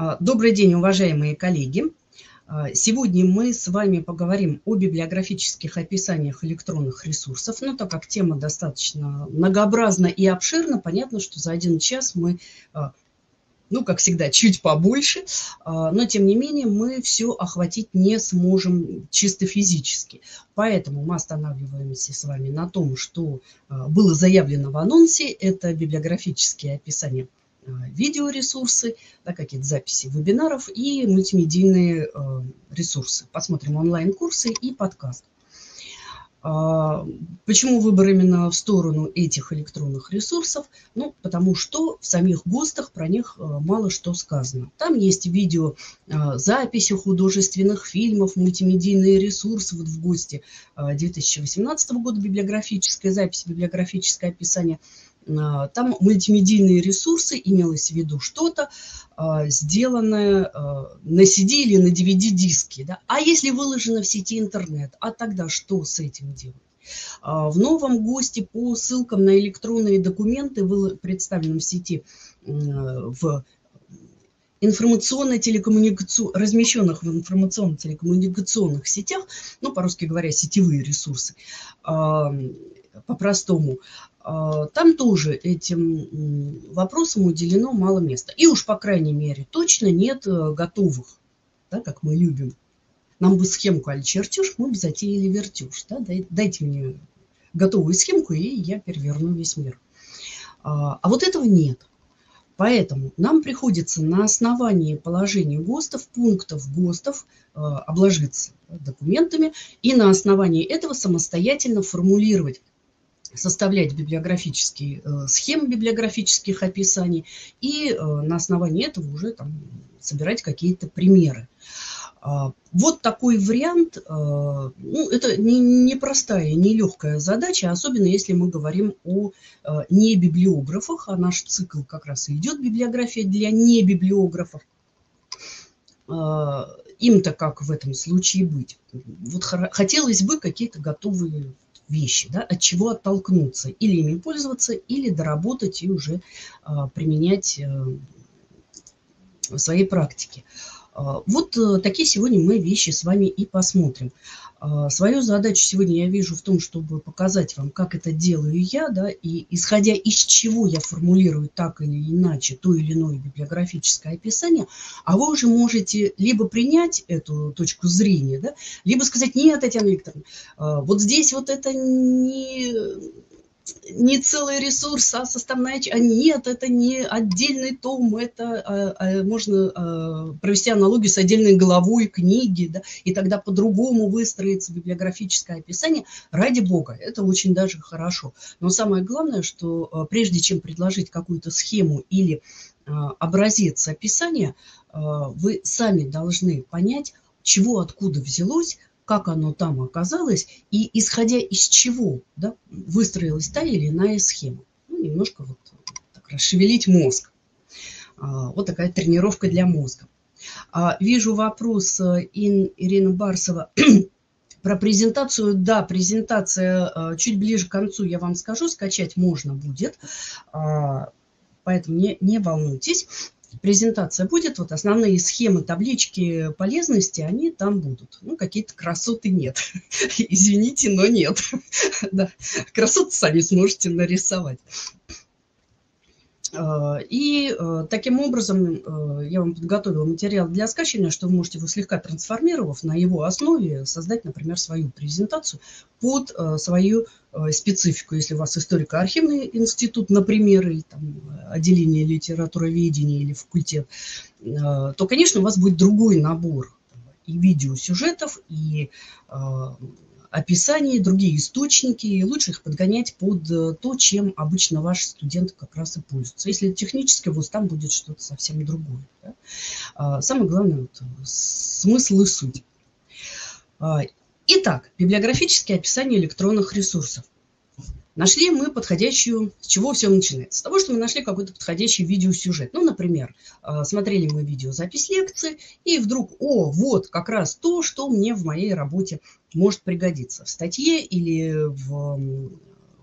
А, добрый день, уважаемые коллеги. А, сегодня мы с вами поговорим о библиографических описаниях электронных ресурсов. Но так как тема достаточно многообразна и обширна, понятно, что за один час мы, а, ну, как всегда, чуть побольше, но тем не менее мы все охватить не сможем чисто физически. Поэтому мы останавливаемся с вами на том, что было заявлено в анонсе. Это библиографические описания видеоресурсы, да, какие-то записи вебинаров и мультимедийные э, ресурсы. Посмотрим онлайн-курсы и подкаст. А, почему выбор именно в сторону этих электронных ресурсов? Ну, потому что в самих ГОСТах про них э, мало что сказано. Там есть видео записи художественных фильмов, мультимедийные ресурсы. Вот в ГОСТе 2018 года библиографическая запись, библиографическое описание – там мультимедийные ресурсы, имелось в виду что-то, а, сделанное а, на CD или на DVD-диске. Да? А если выложено в сети интернет, а тогда что с этим делать? В новом ГОСТе по ссылкам на электронные документы, представленном в сети в информационно-телекоммуникационных, размещенных в информационно-телекоммуникационных сетях, ну, по-русски говоря, сетевые ресурсы, по-простому, а, там тоже этим вопросам уделено мало места. И уж, по крайней мере, точно нет э, готовых, да, как мы любим. Нам бы схемку, аль чертеж, мы бы затеяли вертеж. Да? Дайте мне готовую схемку, и я переверну весь мир. А, а вот этого нет. Поэтому нам приходится на основании положения ГОСТов, пунктов ГОСТов э, обложиться документами и на основании этого самостоятельно формулировать составлять библиографические э, схемы библиографических описаний и э, на основании этого уже там, собирать какие-то примеры. А, вот такой вариант, э, ну, это не, не не легкая задача, особенно если мы говорим о не библиографах, а наш цикл как раз и идет библиография для не библиографов. А, им-то как в этом случае быть? Вот хотелось бы какие-то готовые вещи, да, от чего оттолкнуться, или ими пользоваться, или доработать и уже а, применять в своей практике. А, вот а, такие сегодня мы вещи с вами и посмотрим. А, свою задачу сегодня я вижу в том, чтобы показать вам, как это делаю я, да, и исходя из чего я формулирую так или иначе то или иное библиографическое описание, а вы уже можете либо принять эту точку зрения, да, либо сказать, нет, Татьяна Викторовна, а, вот здесь вот это не не целый ресурс, а составная часть. А нет, это не отдельный том, это а, можно а, провести аналогию с отдельной главой книги, да, и тогда по-другому выстроится библиографическое описание. Ради бога, это очень даже хорошо. Но самое главное, что а, прежде чем предложить какую-то схему или а, образец описания, а, вы сами должны понять, чего откуда взялось, как оно там оказалось и исходя из чего да, выстроилась та или иная схема. Ну, немножко вот так расшевелить мозг. А, вот такая тренировка для мозга. А, вижу вопрос э, Ин, Ирина Барсова про презентацию. Да, презентация э, чуть ближе к концу я вам скажу, скачать можно будет. А, поэтому не, не волнуйтесь презентация будет, вот основные схемы, таблички полезности, они там будут. Ну, какие-то красоты нет. Извините, но нет. да. Красоты сами сможете нарисовать. А, и э, таким образом э, я вам подготовила материал для скачивания, что вы можете его слегка трансформировав на его основе создать, например, свою презентацию под э, свою специфику. Если у вас историко-архивный институт, например, или там, отделение литературоведения или факультет, то, конечно, у вас будет другой набор и видеосюжетов, и описание, другие источники, и лучше их подгонять под э, то, чем обычно ваши студенты как раз и пользуются. Если технический вуз, там будет что-то совсем другое. Да? А, самое главное, вот, смысл и суть. А, итак, библиографические описания электронных ресурсов. Нашли мы подходящую, с чего все начинается? С того, что мы нашли какой-то подходящий видеосюжет. Ну, например, а, смотрели мы видеозапись лекции, и вдруг, о, вот как раз то, что мне в моей работе может пригодиться в статье или в,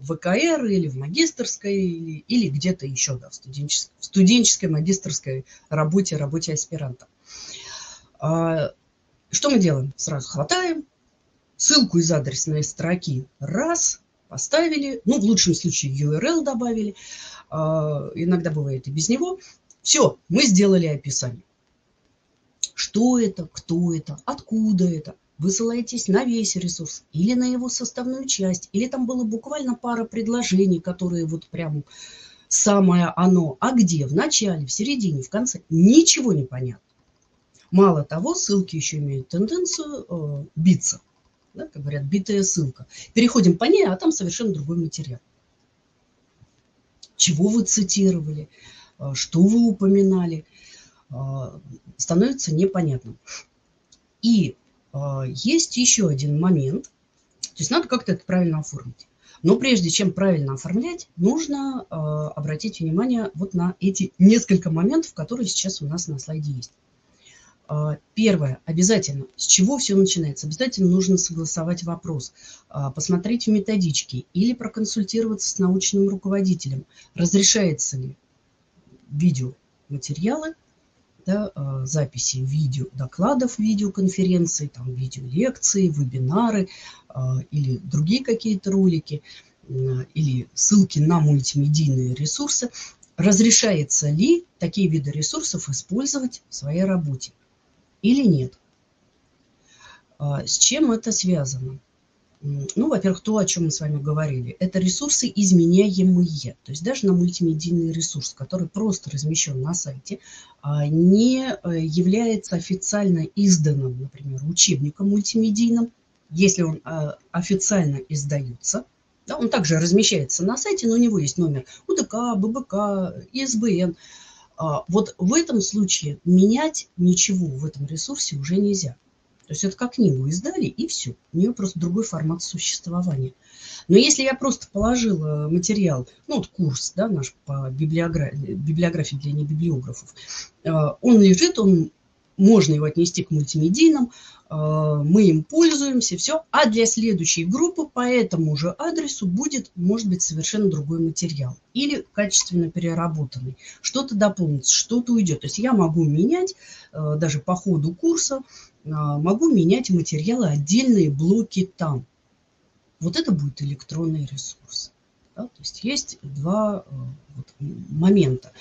в ВКР или в магистрской, или, или где-то еще, да, в студенческой, в студенческой магистрской работе, работе аспиранта. А, что мы делаем? Сразу хватаем, ссылку из адресной строки раз, поставили, ну, в лучшем случае URL добавили, а, иногда бывает и без него. Все, мы сделали описание. Что это, кто это, откуда это, вы ссылаетесь на весь ресурс или на его составную часть, или там было буквально пара предложений, которые вот прям самое оно. А где? В начале, в середине, в конце? Ничего не понятно. Мало того, ссылки еще имеют тенденцию э, биться. Да, как говорят, битая ссылка. Переходим по ней, а там совершенно другой материал. Чего вы цитировали, э, что вы упоминали, э, становится непонятным. И а, есть еще один момент. То есть надо как-то это правильно оформить. Но прежде чем правильно оформлять, нужно обратить внимание вот на эти несколько моментов, которые сейчас у нас на слайде есть. Э, первое, обязательно, с чего все начинается? Обязательно нужно согласовать вопрос, э, посмотреть в методичке или проконсультироваться с научным руководителем, разрешается ли видеоматериалы да, а, записи видео, докладов видеоконференций, там, видеолекции, вебинары а, или другие какие-то ролики, или ссылки на мультимедийные ресурсы, разрешается ли такие виды ресурсов использовать в своей работе или нет. А, с чем это связано? Ну, во-первых, то, о чем мы с вами говорили, это ресурсы изменяемые. То есть даже на мультимедийный ресурс, который просто размещен на сайте, а, не э, является официально изданным, например, учебником мультимедийным, если он а, официально издается, да, он также размещается на сайте, но у него есть номер УДК, ББК, ИСБН. А, вот в этом случае менять ничего в этом ресурсе уже нельзя. То есть это как книгу издали, и все. У нее просто другой формат существования. Но если я просто положила материал, ну вот курс да, наш по библиографии, библиографии для небиблиографов, э, он лежит, он, можно его отнести к мультимедийным, э, мы им пользуемся, все. А для следующей группы по этому же адресу будет, может быть, совершенно другой материал. Или качественно переработанный. Что-то дополнится, что-то уйдет. То есть я могу менять э, даже по ходу курса а, могу менять материалы, отдельные блоки там. Вот это будет электронный ресурс. Да? То есть есть два э, вот, момента.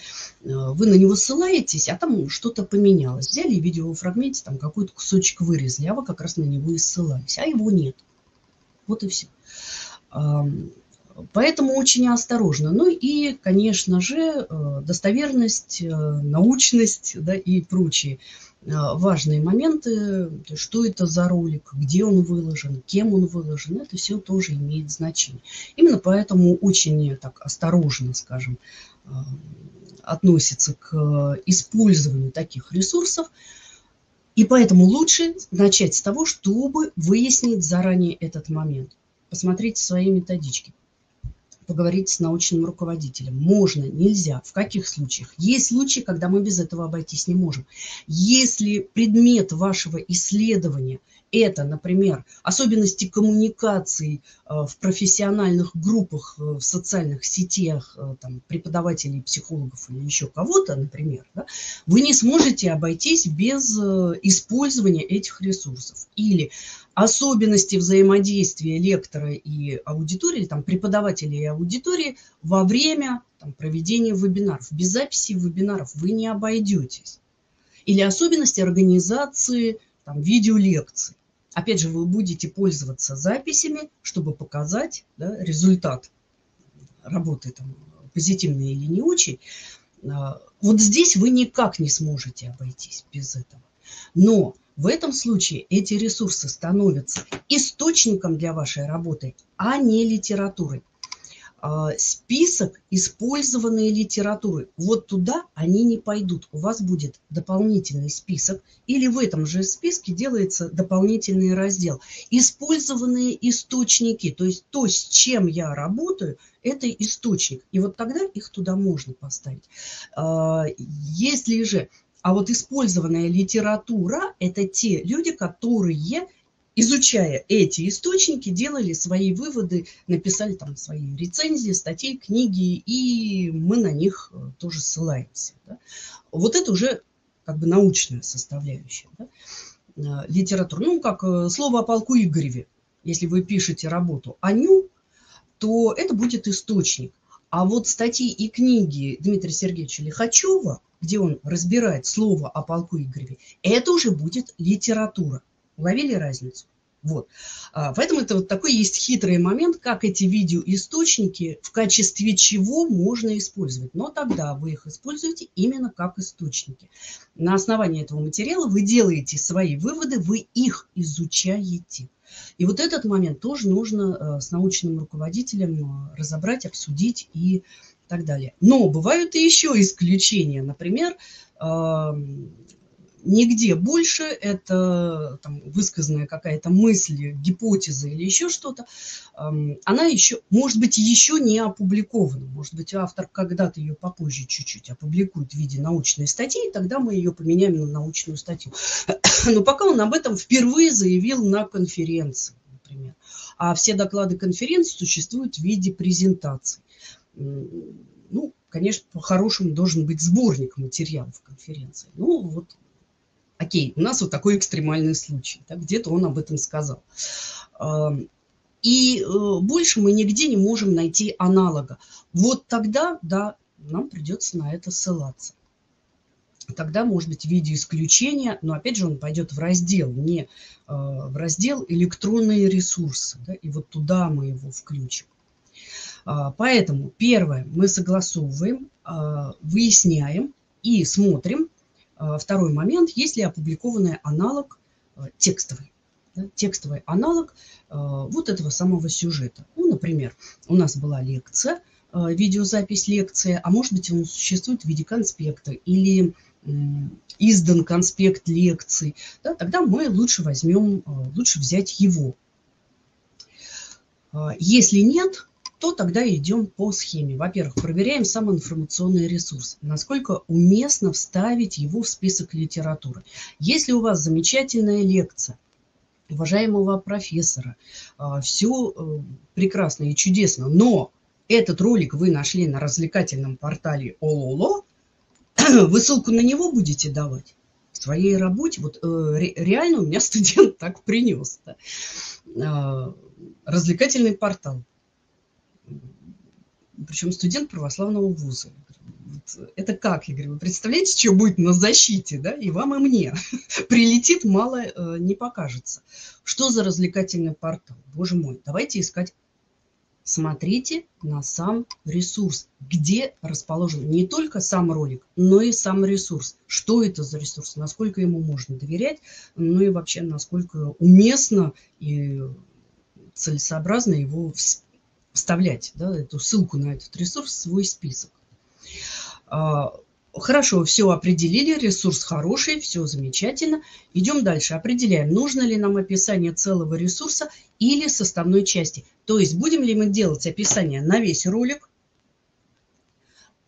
Э, вы на него ссылаетесь, а там что-то поменялось. Взяли видео в фрагменте, там какой-то кусочек вырезали, а вы как раз на него и ссылались, а его нет. Вот и все. Поэтому очень осторожно. Ну и, конечно же, э, достоверность, научность да, и прочие важные моменты, что это за ролик, где он выложен, кем он выложен, это все тоже имеет значение. Именно поэтому очень так осторожно, скажем, а, относится к использованию таких ресурсов. И поэтому лучше начать с того, чтобы выяснить заранее этот момент. Посмотрите свои методички поговорить с научным руководителем. Можно, нельзя, в каких случаях? Есть случаи, когда мы без этого обойтись не можем. Если предмет вашего исследования – это, например, особенности коммуникации э, в профессиональных группах, э, в социальных сетях э, там, преподавателей, психологов или еще кого-то, например, да, вы не сможете обойтись без использования этих ресурсов. Или особенности взаимодействия лектора и аудитории, там, преподавателя и аудитории во время там, проведения вебинаров. Без записи вебинаров вы не обойдетесь. Или особенности организации там, видеолекций. Опять же, вы будете пользоваться записями, чтобы показать да, результат работы, там, позитивный или не очень. А, вот здесь вы никак не сможете обойтись без этого. Но в этом случае эти ресурсы становятся источником для вашей работы, а не литературой. А, список использованной литературы. Вот туда они не пойдут. У вас будет дополнительный список или в этом же списке делается дополнительный раздел. Использованные источники, то есть то, с чем я работаю, это источник. И вот тогда их туда можно поставить. А, если же... А вот использованная литература – это те люди, которые изучая эти источники, делали свои выводы, написали там свои рецензии, статьи, книги, и мы на них э, тоже ссылаемся. Да? Вот это уже как бы научная составляющая да? Э, литературы. Ну, как э, слово о полку Игореве. Если вы пишете работу о нем, то это будет источник. А вот статьи и книги Дмитрия Сергеевича Лихачева, где он разбирает слово о полку Игореве, это уже будет литература. Уловили разницу? Вот. А, поэтому это вот такой есть хитрый момент, как эти видеоисточники, в качестве чего можно использовать. Но тогда вы их используете именно как источники. На основании этого материала вы делаете свои выводы, вы их изучаете. И вот этот момент тоже нужно э, с научным руководителем э, разобрать, обсудить и так далее. Но бывают и еще исключения. Например, нигде больше это там, высказанная какая-то мысль, гипотеза или еще что-то, она еще, может быть, еще не опубликована. Может быть, автор когда-то ее попозже чуть-чуть опубликует в виде научной статьи, и тогда мы ее поменяем на научную статью. Но пока он об этом впервые заявил на конференции, например. А все доклады конференции существуют в виде презентаций. Ну, конечно, по-хорошему должен быть сборник материалов конференции. Ну, вот окей, у нас вот такой экстремальный случай, да, где-то он об этом сказал. И э, больше мы нигде не можем найти аналога. Вот тогда, да, нам придется на это ссылаться. Тогда, может быть, в виде исключения, но опять же он пойдет в раздел, не э, в раздел электронные ресурсы. Да, и вот туда мы его включим. А, поэтому первое, мы согласовываем, а, выясняем и смотрим, а, второй момент, есть ли опубликованный аналог а, текстовый. Да, текстовый аналог а, вот этого самого сюжета. Ну, например, у нас была лекция, видеозапись лекции, а может быть он существует в виде конспекта или издан конспект лекций, да, тогда мы лучше возьмем, лучше взять его. Если нет, то тогда идем по схеме. Во-первых, проверяем сам информационный ресурс, насколько уместно вставить его в список литературы. Если у вас замечательная лекция, уважаемого профессора, а, все э, прекрасно и чудесно, но этот ролик вы нашли на развлекательном портале ОЛОЛО, вы ссылку на него будете давать в своей работе. Вот э, реально у меня студент так принес. Да? Развлекательный портал причем студент православного вуза. Это как? Я говорю, вы представляете, что будет на защите, да, и вам, и мне. Прилетит, мало э, не покажется. Что за развлекательный портал? Боже мой, давайте искать. Смотрите на сам ресурс, где расположен не только сам ролик, но и сам ресурс. Что это за ресурс, насколько ему можно доверять, ну и вообще, насколько уместно и целесообразно его вставлять да, эту ссылку на этот ресурс в свой список. А, хорошо, все определили, ресурс хороший, все замечательно. Идем дальше. Определяем, нужно ли нам описание целого ресурса или составной части. То есть, будем ли мы делать описание на весь ролик,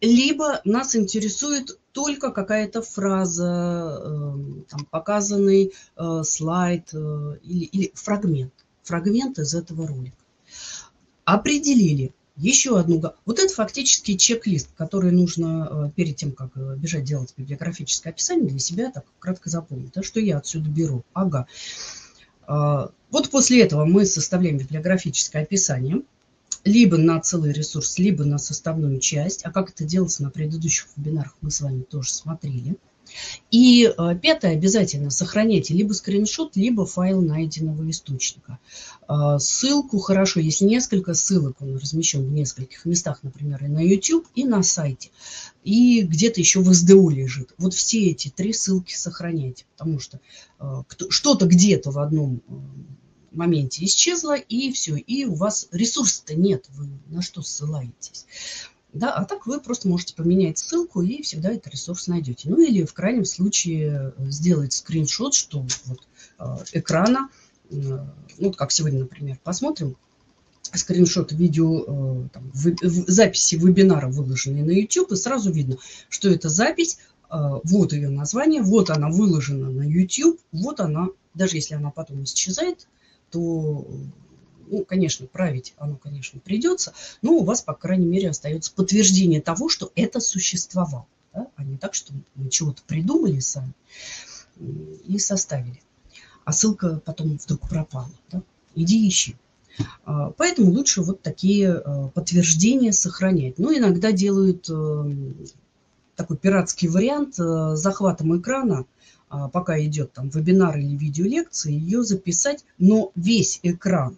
либо нас интересует только какая-то фраза, эм, там, показанный э, слайд э, или, или фрагмент, фрагмент из этого ролика определили еще одну... Вот это фактически чек-лист, который нужно э, перед тем, как э, бежать делать библиографическое описание, для себя так кратко запомнить. Да, что я отсюда беру? Ага. А, вот после этого мы составляем библиографическое описание либо на целый ресурс, либо на составную часть. А как это делается на предыдущих вебинарах, мы с вами тоже смотрели. И э, пятое, обязательно сохраняйте либо скриншот, либо файл найденного источника. Э, ссылку хорошо, если несколько ссылок, он размещен в нескольких местах, например, и на YouTube, и на сайте. И где-то еще в СДУ лежит. Вот все эти три ссылки сохраняйте, потому что э, что-то где-то в одном моменте исчезло, и все, и у вас ресурса-то нет, вы на что ссылаетесь. Да, а так вы просто можете поменять ссылку и всегда этот ресурс найдете. Ну или в крайнем случае э, сделать скриншот, что вот э, экрана, э, ну как сегодня, например, посмотрим, скриншот видео, там, в, в, записи вебинара, выложенной на YouTube, и сразу видно, что это запись, вот ее название, вот она выложена на YouTube, вот она, даже если она потом исчезает, то ну, конечно, править оно, конечно, придется, но у вас, по крайней мере, остается подтверждение того, что это существовало, да? а не так, что мы чего-то придумали сами и составили. А ссылка потом вдруг пропала. Да? Иди ищи. А, поэтому лучше вот такие а, подтверждения сохранять. Ну, иногда делают э, такой пиратский вариант э, захватом экрана, а, пока идет там вебинар или видеолекция, ее записать, но весь экран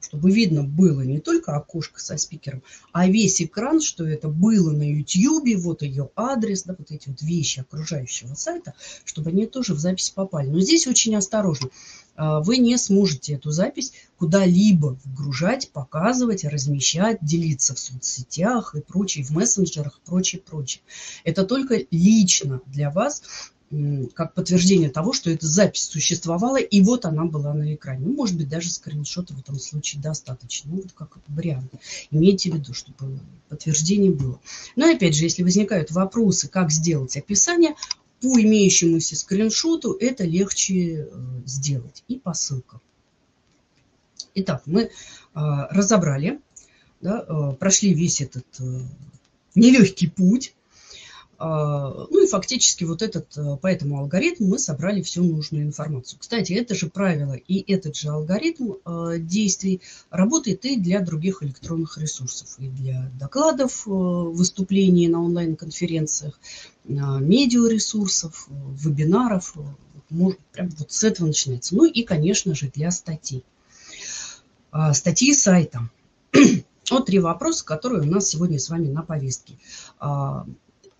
чтобы видно было не только окошко со спикером, а весь экран, что это было на YouTube, вот ее адрес, да, вот эти вот вещи окружающего сайта, чтобы они тоже в запись попали. Но здесь очень осторожно. А, вы не сможете эту запись куда-либо вгружать, показывать, размещать, делиться в соцсетях и прочее, в мессенджерах прочее, прочее. Это только лично для вас как подтверждение того, что эта запись существовала, и вот она была на экране. Ну, может быть, даже скриншота в этом случае достаточно. Ну, вот как вариант. Имейте в виду, чтобы подтверждение было. Но опять же, если возникают вопросы, как сделать описание, по имеющемуся скриншоту это легче э, сделать. И по ссылкам. Итак, мы э, разобрали, да, э, прошли весь этот нелегкий путь ну и фактически вот этот, э, по этому алгоритму мы собрали всю нужную информацию. Кстати, это же правило и этот же алгоритм э, действий работает и для других электронных ресурсов, и для докладов, выступлений на онлайн-конференциях, медиаресурсов, вебинаров. Прям вот с этого начинается. Ну и, конечно же, для статей. А, статьи сайта. Вот три вопроса, которые у нас сегодня с вами на повестке.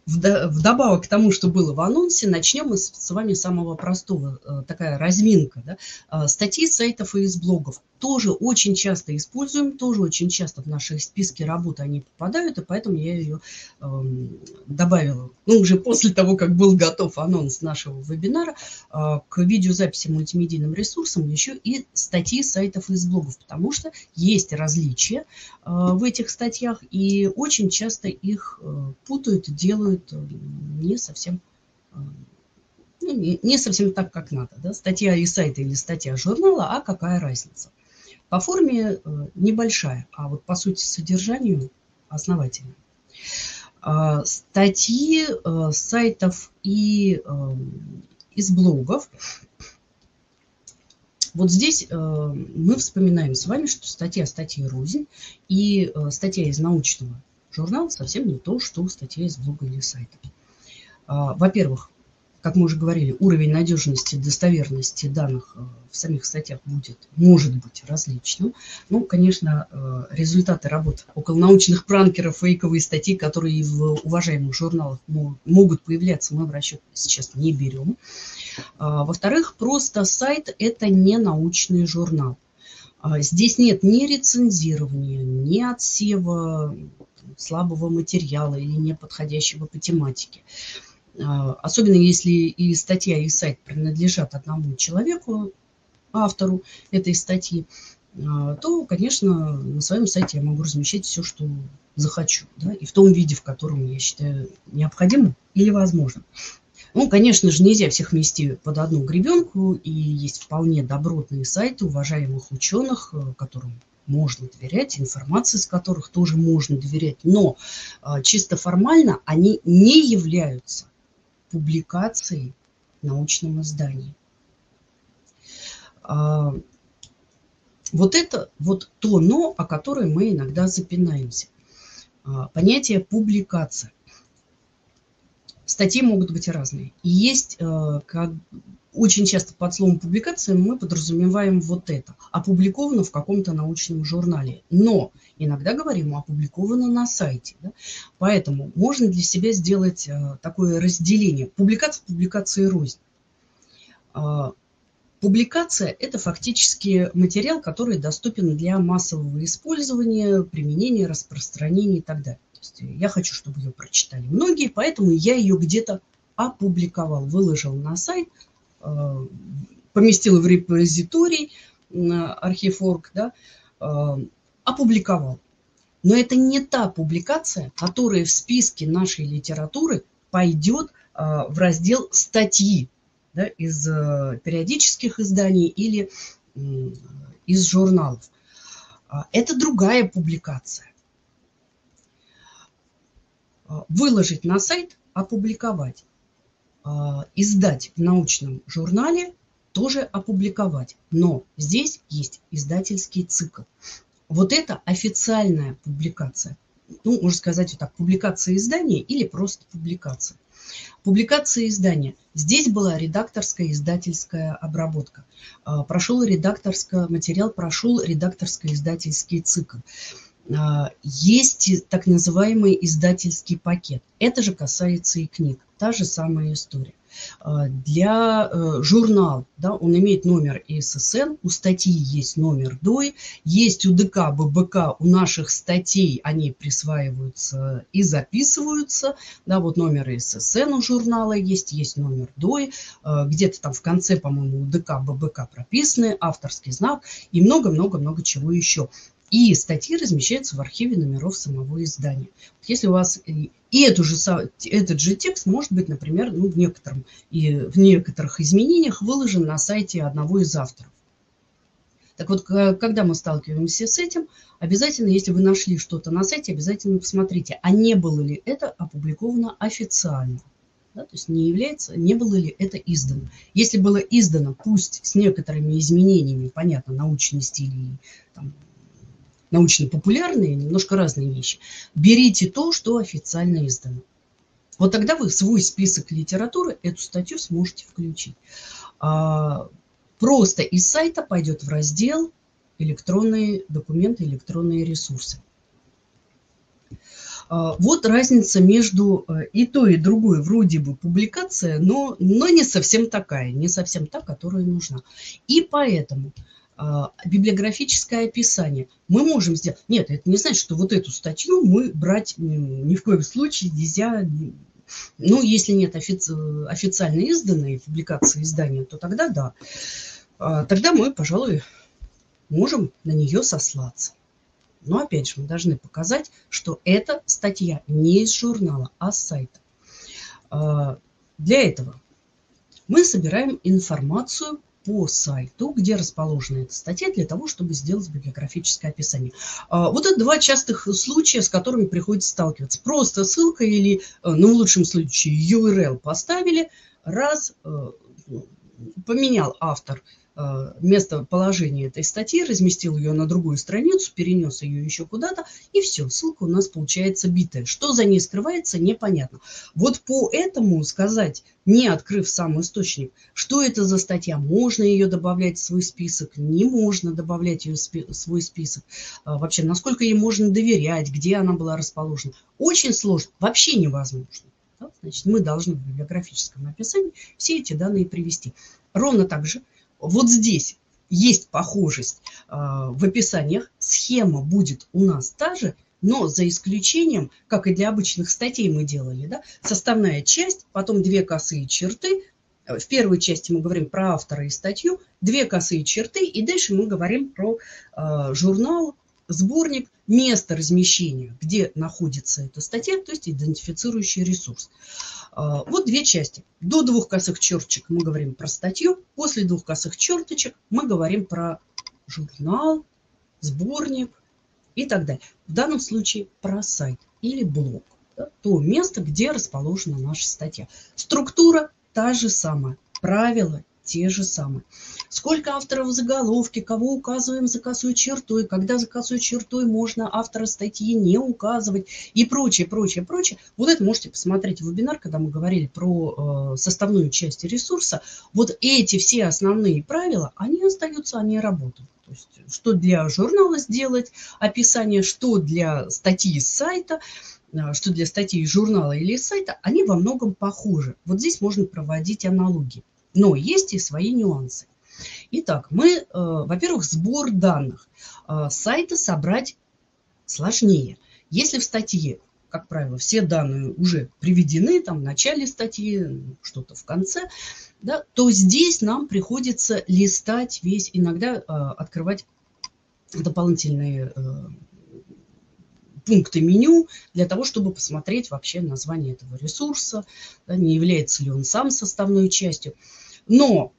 Вдобавок к тому, что было в анонсе, начнем мы с вами с самого простого, э, такая разминка. Да? А, статьи сайтов и из блогов тоже очень часто используем, тоже очень часто в наши списки работы они попадают, и поэтому я ее э, добавила, ну, уже после того, как был готов анонс нашего вебинара, э, к видеозаписи мультимедийным ресурсам еще и статьи сайтов из блогов, потому что есть различия э, в этих статьях, и очень часто их э, путают, делают э, не совсем э, ну, не совсем так, как надо. Да? Статья из сайта или статья журнала, а какая разница? По форме э, небольшая, а вот по сути содержанию основательная. А, статьи э, сайтов и э, из блогов. Вот здесь мы вспоминаем с вами, что статья статьи рознь и статья из научного журнала совсем не то, что статья из блога или сайта. А, во-первых, как мы уже говорили, уровень надежности, достоверности данных э, в самих статьях будет, может быть различным. Ну, конечно, э, результаты работ околонаучных пранкеров, фейковые статьи, которые в уважаемых журналах могут появляться, мы в расчет сейчас не берем. А, во-вторых, просто сайт – это не научный журнал. А, здесь нет ни рецензирования, ни отсева слабого материала или неподходящего по тематике. А, особенно если и статья, и сайт принадлежат одному человеку, автору этой статьи, а, то, конечно, на своем сайте я могу размещать все, что захочу, да, и в том виде, в котором я считаю необходимым или возможным. Ну, конечно же, нельзя всех вмести под одну гребенку, и есть вполне добротные сайты уважаемых ученых, э, которым можно доверять, информации с которых тоже можно доверять, но а, чисто формально они не являются публикации в научном издании. А, вот это вот то «но», о котором мы иногда запинаемся. А, понятие публикация. Статьи могут быть разные. И есть а, как, очень часто под словом публикация мы подразумеваем вот это. Опубликовано в каком-то научном журнале. Но иногда говорим опубликовано на сайте. Да? Поэтому можно для себя сделать э, такое разделение. Публикация, публикация рознь. А, публикация – это фактически материал, который доступен для массового использования, применения, распространения и так далее. Есть я хочу, чтобы ее прочитали многие, поэтому я ее где-то опубликовал, выложил на сайт – Э, поместил в репозиторий архив орг, да, э, опубликовал. Но это не та публикация, которая в списке нашей литературы пойдет э, в раздел статьи да, из периодических изданий или из журналов. А, это другая публикация. А, выложить на сайт, опубликовать. А, издать в научном журнале, тоже опубликовать. Но здесь есть издательский цикл. Вот это официальная публикация. Ну, можно сказать вот так, публикация издания или просто публикация. Публикация издания. Здесь была редакторская издательская обработка. А, прошел редакторская, материал прошел редакторско-издательский цикл. А, есть так называемый издательский пакет. Это же касается и книг. Та же самая история. А, для э, журнал, да, он имеет номер ИССН, у статьи есть номер ДОИ, есть у ДК, ББК, у наших статей они присваиваются и записываются, да, вот номер ИССН у журнала есть, есть номер ДОИ, а, где-то там в конце, по-моему, у ДК, ББК прописаны, авторский знак и много-много-много чего еще. И статьи размещаются в архиве номеров самого издания. Если у вас и эту же, этот же текст может быть, например, ну, в, некотором, и в некоторых изменениях выложен на сайте одного из авторов. Так вот, когда мы сталкиваемся с этим, обязательно, если вы нашли что-то на сайте, обязательно посмотрите, а не было ли это опубликовано официально. Да, то есть не является, не было ли это издано. Если было издано, пусть с некоторыми изменениями, понятно, научный стиль там, научно-популярные, немножко разные вещи. Берите то, что официально издано. Вот тогда вы в свой список литературы эту статью сможете включить. А, просто из сайта пойдет в раздел электронные документы, электронные ресурсы. А, вот разница между э, и то, и другое. Вроде бы публикация, но, но не совсем такая, не совсем та, которая нужна. И поэтому библиографическое описание. Мы можем сделать... Нет, это не значит, что вот эту статью мы брать ни в коем случае нельзя... Ну, если нет офици... официально изданной публикации издания, то тогда да. А, тогда мы, пожалуй, можем на нее сослаться. Но опять же, мы должны показать, что эта статья не из журнала, а с сайта. А, для этого мы собираем информацию по сайту, где расположена эта статья, для того, чтобы сделать библиографическое описание. А, вот это два частых случая, с которыми приходится сталкиваться. Просто ссылка или, э, ну, в лучшем случае, URL поставили, раз, э, поменял автор Э, местоположение этой статьи, разместил ее на другую страницу, перенес ее еще куда-то, и все, ссылка у нас получается битая. Что за ней скрывается, непонятно. Вот по этому сказать, не открыв сам источник, что это за статья, можно ее добавлять в свой список, не можно добавлять ее в свой список, а вообще, насколько ей можно доверять, где она была расположена. Очень сложно, вообще невозможно. Значит, мы должны в библиографическом описании все эти данные привести. Ровно так же вот здесь есть похожесть а, в описаниях. Схема будет у нас та же, но за исключением, как и для обычных статей мы делали, да, составная часть, потом две косые черты. В первой части мы говорим про автора и статью, две косые черты, и дальше мы говорим про э, журнал, сборник, место размещения, где находится эта статья, то есть идентифицирующий ресурс. А, вот две части. До двух косых черточек мы говорим про статью, после двух косых черточек мы говорим про журнал, сборник и так далее. В данном случае про сайт или блог. Да, то место, где расположена наша статья. Структура та же самая. Правила те же самые. Сколько авторов в заголовке, кого указываем за косой чертой, когда за косой чертой можно автора статьи не указывать и прочее, прочее, прочее. Вот это можете посмотреть в вебинар, когда мы говорили про э, составную часть ресурса. Вот эти все основные правила, они остаются, они работают. То есть, что для журнала сделать описание, что для статьи сайта, э, что для статьи журнала или сайта, они во многом похожи. Вот здесь можно проводить аналогии. Но есть и свои нюансы. Итак, мы, э, во-первых, сбор данных. Э, сайта собрать сложнее. Если в статье, как правило, все данные уже приведены, там в начале статьи, что-то в конце, да, то здесь нам приходится листать весь, иногда э, открывать дополнительные пункты меню для того, чтобы посмотреть вообще название этого ресурса, да, не является ли он сам составной частью. Но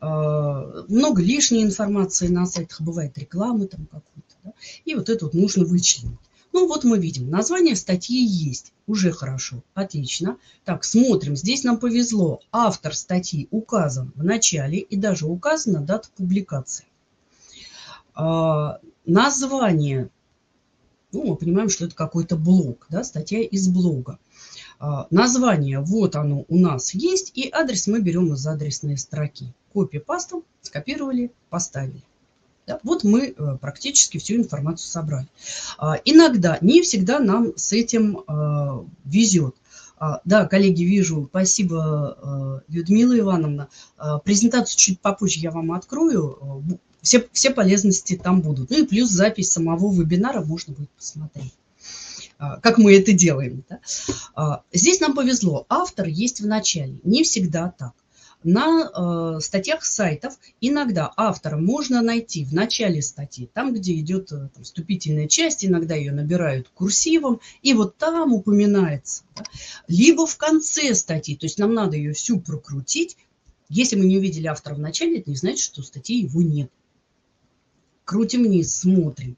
много лишней информации на сайтах, бывает рекламы там какой-то. Да? И вот это вот нужно вычленить. Ну вот мы видим, название статьи есть, уже хорошо, отлично. Так, смотрим, здесь нам повезло, автор статьи указан в начале и даже указана дата публикации. А, название, ну мы понимаем, что это какой-то блог, да, статья из блога. А, название, вот оно у нас есть, и адрес мы берем из адресной строки. Копия-пастом, скопировали, поставили. Да, вот мы э, практически всю информацию собрали. А, иногда, не всегда нам с этим а, везет. А, да, коллеги, вижу. Спасибо, Людмила Ивановна. Презентацию чуть попозже я вам открою. Все, все полезности там будут. Ну и плюс запись самого вебинара можно будет посмотреть как мы это делаем. Да? Здесь нам повезло. Автор есть в начале. Не всегда так на э, статьях сайтов иногда автора можно найти в начале статьи, там, где идет э, там, вступительная часть, иногда ее набирают курсивом, и вот там упоминается. Да? Либо в конце статьи, то есть нам надо ее всю прокрутить. Если мы не увидели автора в начале, это не значит, что статьи его нет. Крутим вниз, смотрим.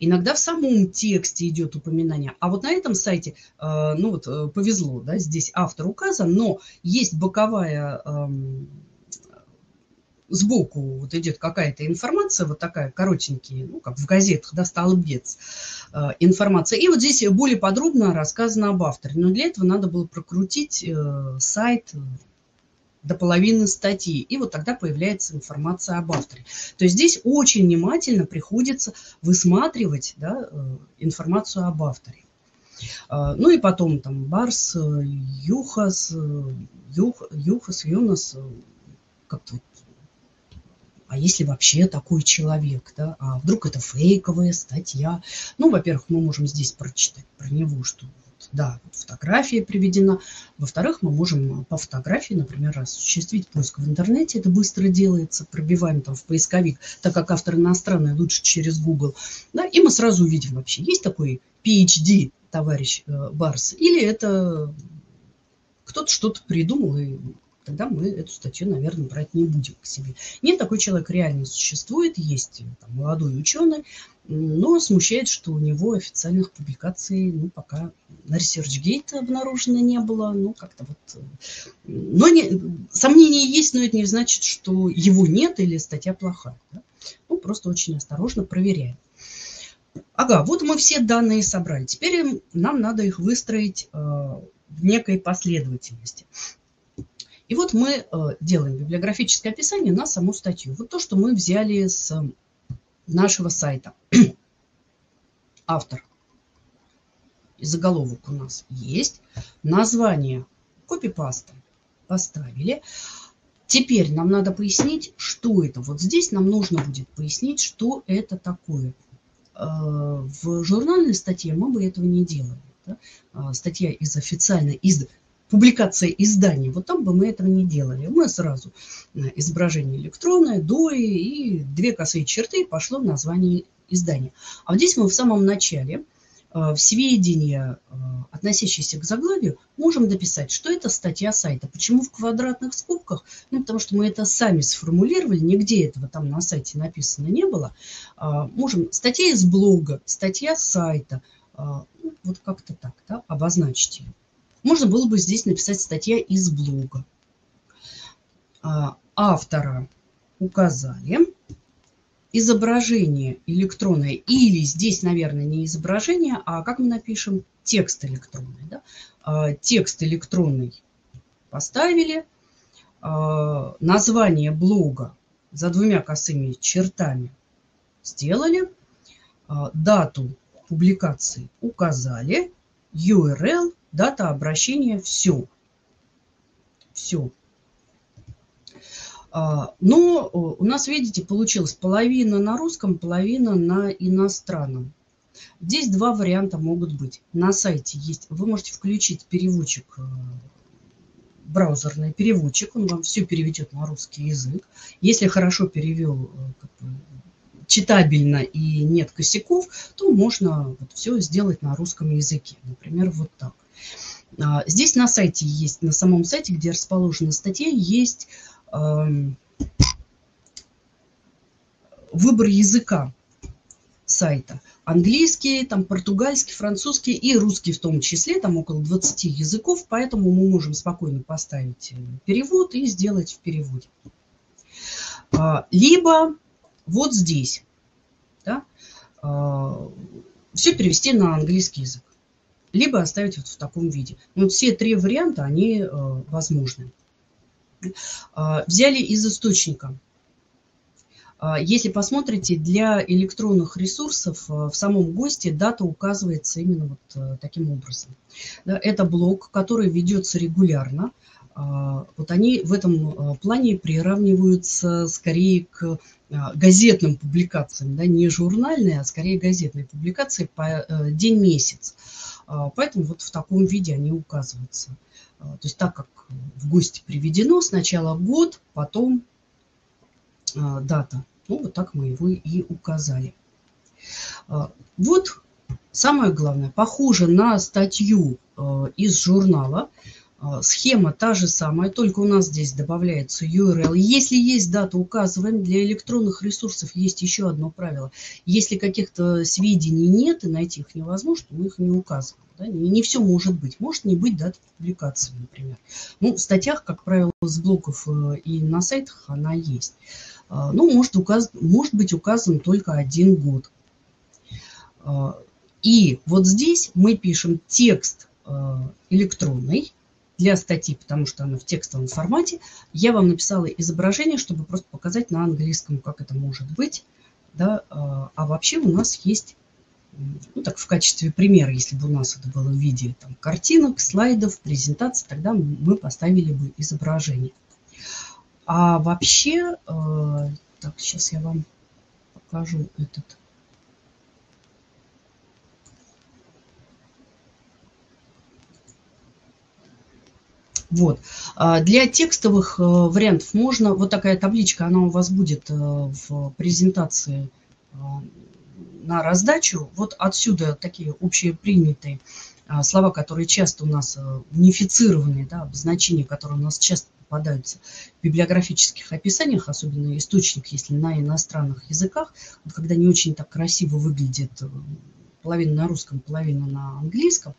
Иногда в самом тексте идет упоминание. А вот на этом сайте, э, ну вот э, повезло, да, здесь автор указан, но есть боковая эм, сбоку вот идет какая-то информация, вот такая коротенькие, ну, как в газетах, да, столбец э, информация. И вот здесь более подробно рассказано об авторе. Но для этого надо было прокрутить сайт, до половины статьи. И вот тогда появляется информация об авторе. То есть здесь очень внимательно приходится высматривать да, э, информацию об авторе. А, ну и потом там Барс, э, Юхас, э, Юх, Юхас, Юнас, как-то а если вообще такой человек, да, а вдруг это фейковая статья. Ну, во-первых, мы можем здесь прочитать про него, что да, фотография приведена. Во-вторых, мы можем по фотографии, например, осуществить поиск в интернете. Это быстро делается. Пробиваем там в поисковик, так как автор иностранный, лучше через Google. Да, и мы сразу увидим вообще, есть такой PhD товарищ э, Барс, или это кто-то что-то придумал и тогда мы эту статью, наверное, брать не будем к себе. Нет, такой человек реально существует, есть там, молодой ученый, но смущает, что у него официальных публикаций ну, пока на ResearchGate обнаружено не было. Ну, как-то вот... Но не, сомнения есть, но это не значит, что его нет или статья плохая. Да? Ну, просто очень осторожно проверяем. Ага, вот мы все данные собрали. Теперь нам надо их выстроить э, в некой последовательности. И вот мы э, делаем библиографическое описание на саму статью. Вот то, что мы взяли с нашего сайта. Автор и заголовок у нас есть. Название копипаста поставили. Теперь нам надо пояснить, что это. Вот здесь нам нужно будет пояснить, что это такое. Э, в журнальной статье мы бы этого не делали. Э, статья из официальной, из публикация изданий, вот там бы мы этого не делали. Мы сразу э, изображение электронное, DOI и две косые черты пошло в название издания. А вот здесь мы в самом начале э, в сведения, э, относящиеся к заглавию, можем дописать, что это статья сайта. Почему в квадратных скобках? Ну, потому что мы это сами сформулировали, нигде этого там на сайте написано не было. Можем статья из блога, статья сайта, ну, вот как-то так, да, обозначить ее. Можно было бы здесь написать статья из блога. А, автора указали. Изображение электронное или здесь, наверное, не изображение, а как мы напишем? Текст электронный. Да? А, текст электронный поставили. А, название блога за двумя косыми чертами сделали. Дату публикации указали. URL дата обращения, все. Все. А, но у нас, видите, получилось половина на русском, половина на иностранном. Здесь два варианта могут быть. На сайте есть, вы можете включить переводчик, э, браузерный переводчик, он вам все переведет на русский язык. Если хорошо перевел э, читабельно и нет косяков, то можно вот все сделать на русском языке. Например, вот так. Здесь на сайте есть, на самом сайте, где расположена статья, есть эм, выбор языка сайта. Английский, там, португальский, французский и русский в том числе, там около 20 языков, поэтому мы можем спокойно поставить перевод и сделать в переводе. А, либо вот здесь, да, а, все перевести на английский язык, либо оставить вот в таком виде. Но все три варианта, они э, возможны. А, взяли из источника. Если посмотрите, для электронных ресурсов э, в самом ГОСТе дата указывается именно вот э, таким образом. Это блок, который ведется регулярно. А, вот они в этом а, плане приравниваются скорее к а, газетным публикациям, да, не журнальные, а скорее газетные публикации по э, день-месяц. Поэтому вот в таком виде они указываются. То есть так как в гости приведено, сначала год, потом дата. Ну, вот так мы его и указали. Вот самое главное, похоже на статью из журнала, а, схема та же самая, только у нас здесь добавляется URL. Если есть дата, указываем. Для электронных ресурсов есть еще одно правило. Если каких-то сведений нет и найти их невозможно, мы их не указываем. Да? Не, не все может быть. Может не быть дата публикации, например. Ну, в статьях, как правило, с блоков э, и на сайтах она есть. А, ну, может, указ... может быть указан только один год. А, и вот здесь мы пишем текст электронный, для статьи, потому что она в текстовом формате. Я вам написала изображение, чтобы просто показать на английском, как это может быть. Да? А, а вообще у нас есть, ну так в качестве примера, если бы у нас это было в виде там, картинок, слайдов, презентаций, тогда мы поставили бы изображение. А вообще, э, так, сейчас я вам покажу этот Вот. А для текстовых э, вариантов можно, вот такая табличка, она у вас будет э, в презентации э, на раздачу. Вот отсюда такие общепринятые слова, которые часто у нас унифицированные, да, обозначения, которые у нас часто попадаются в библиографических описаниях, особенно источник, если на иностранных языках, вот когда не очень так красиво выглядит половина на русском, половина на английском,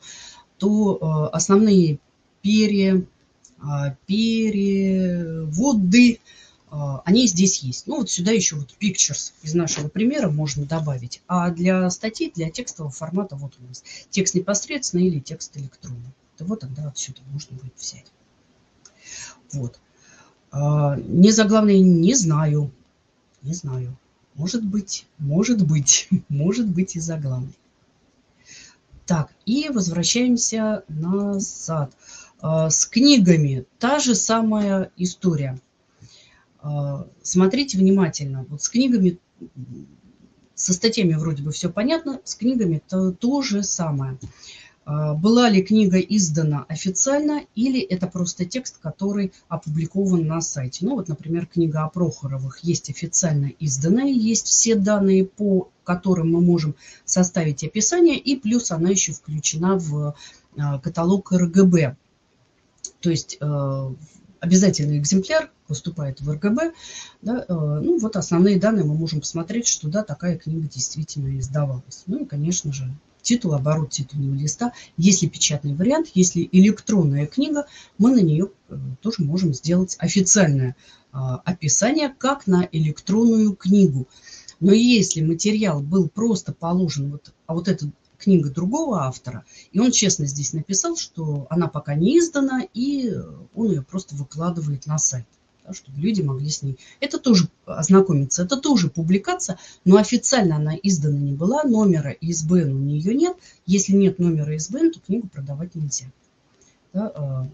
то основные пере, а, переводы, а, они здесь есть. Ну, вот сюда еще вот pictures из нашего примера можно добавить. А для статей, для текстового формата вот у нас текст непосредственно или текст электронный. Вот тогда отсюда можно будет взять. Вот. А, не заглавные не знаю. Не знаю. Может быть, может быть, может быть и заглавный. Так, и возвращаемся назад. А, с книгами та же самая история. А, смотрите внимательно. Вот с книгами, со статьями вроде бы все понятно, с книгами то, то же самое. А, была ли книга издана официально или это просто текст, который опубликован на сайте. Ну вот, например, книга о Прохоровых есть официально изданная, есть все данные, по которым мы можем составить описание, и плюс она еще включена в каталог РГБ. То есть э, обязательный экземпляр поступает в РГБ. Да, э, ну, вот основные данные мы можем посмотреть, что да, такая книга действительно издавалась. Ну и, конечно же, титул, оборот титульного листа. Если печатный вариант, если электронная книга, мы на нее э, тоже можем сделать официальное описание, как на электронную книгу. Но если материал был просто положен, вот, а вот этот книга другого автора, и он честно здесь написал, что она пока не издана, и он ее просто выкладывает на сайт, да, чтобы люди могли с ней. Это тоже ознакомиться, это тоже публикация, но официально она издана не была, номера ИСБН у нее нет. Если нет номера ИСБН, то книгу продавать нельзя. Да, а,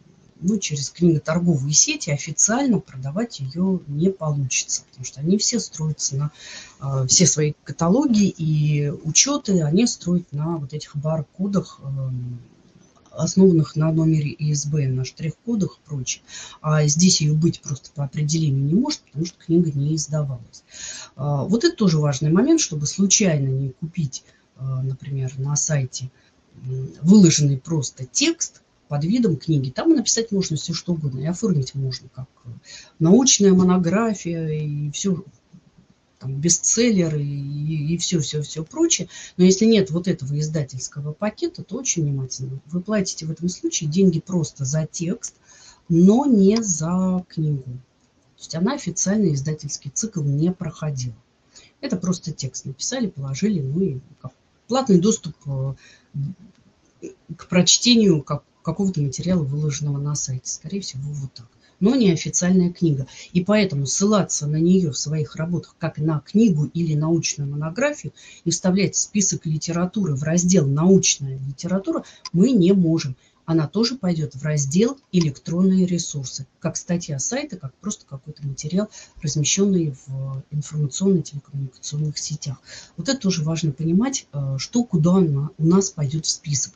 ну, через книготорговые сети официально продавать ее не получится, потому что они все строятся на э, все свои каталоги и учеты, они строят на вот этих бар-кодах, э, основанных на номере ИСБН, на штрих-кодах и прочее. А здесь ее быть просто по определению не может, потому что книга не издавалась. Э, вот это тоже важный момент, чтобы случайно не купить, э, например, на сайте выложенный просто текст, под видом книги. Там написать можно все что угодно, и оформить можно как научная монография и все там бестселлеры и все-все-все прочее. Но если нет вот этого издательского пакета, то очень внимательно. Вы платите в этом случае деньги просто за текст, но не за книгу. То есть она официальный издательский цикл не проходила. Это просто текст написали, положили, ну и платный доступ э, к прочтению какого-то материала, выложенного на сайте. Скорее всего, вот так. Но не официальная книга. И поэтому ссылаться на нее в своих работах как на книгу или научную монографию и вставлять список литературы в раздел «Научная литература» мы не можем она тоже пойдет в раздел «Электронные ресурсы», как статья сайта, как просто какой-то материал, размещенный в информационно-телекоммуникационных сетях. Вот это тоже важно понимать, э, что куда у нас пойдет в список,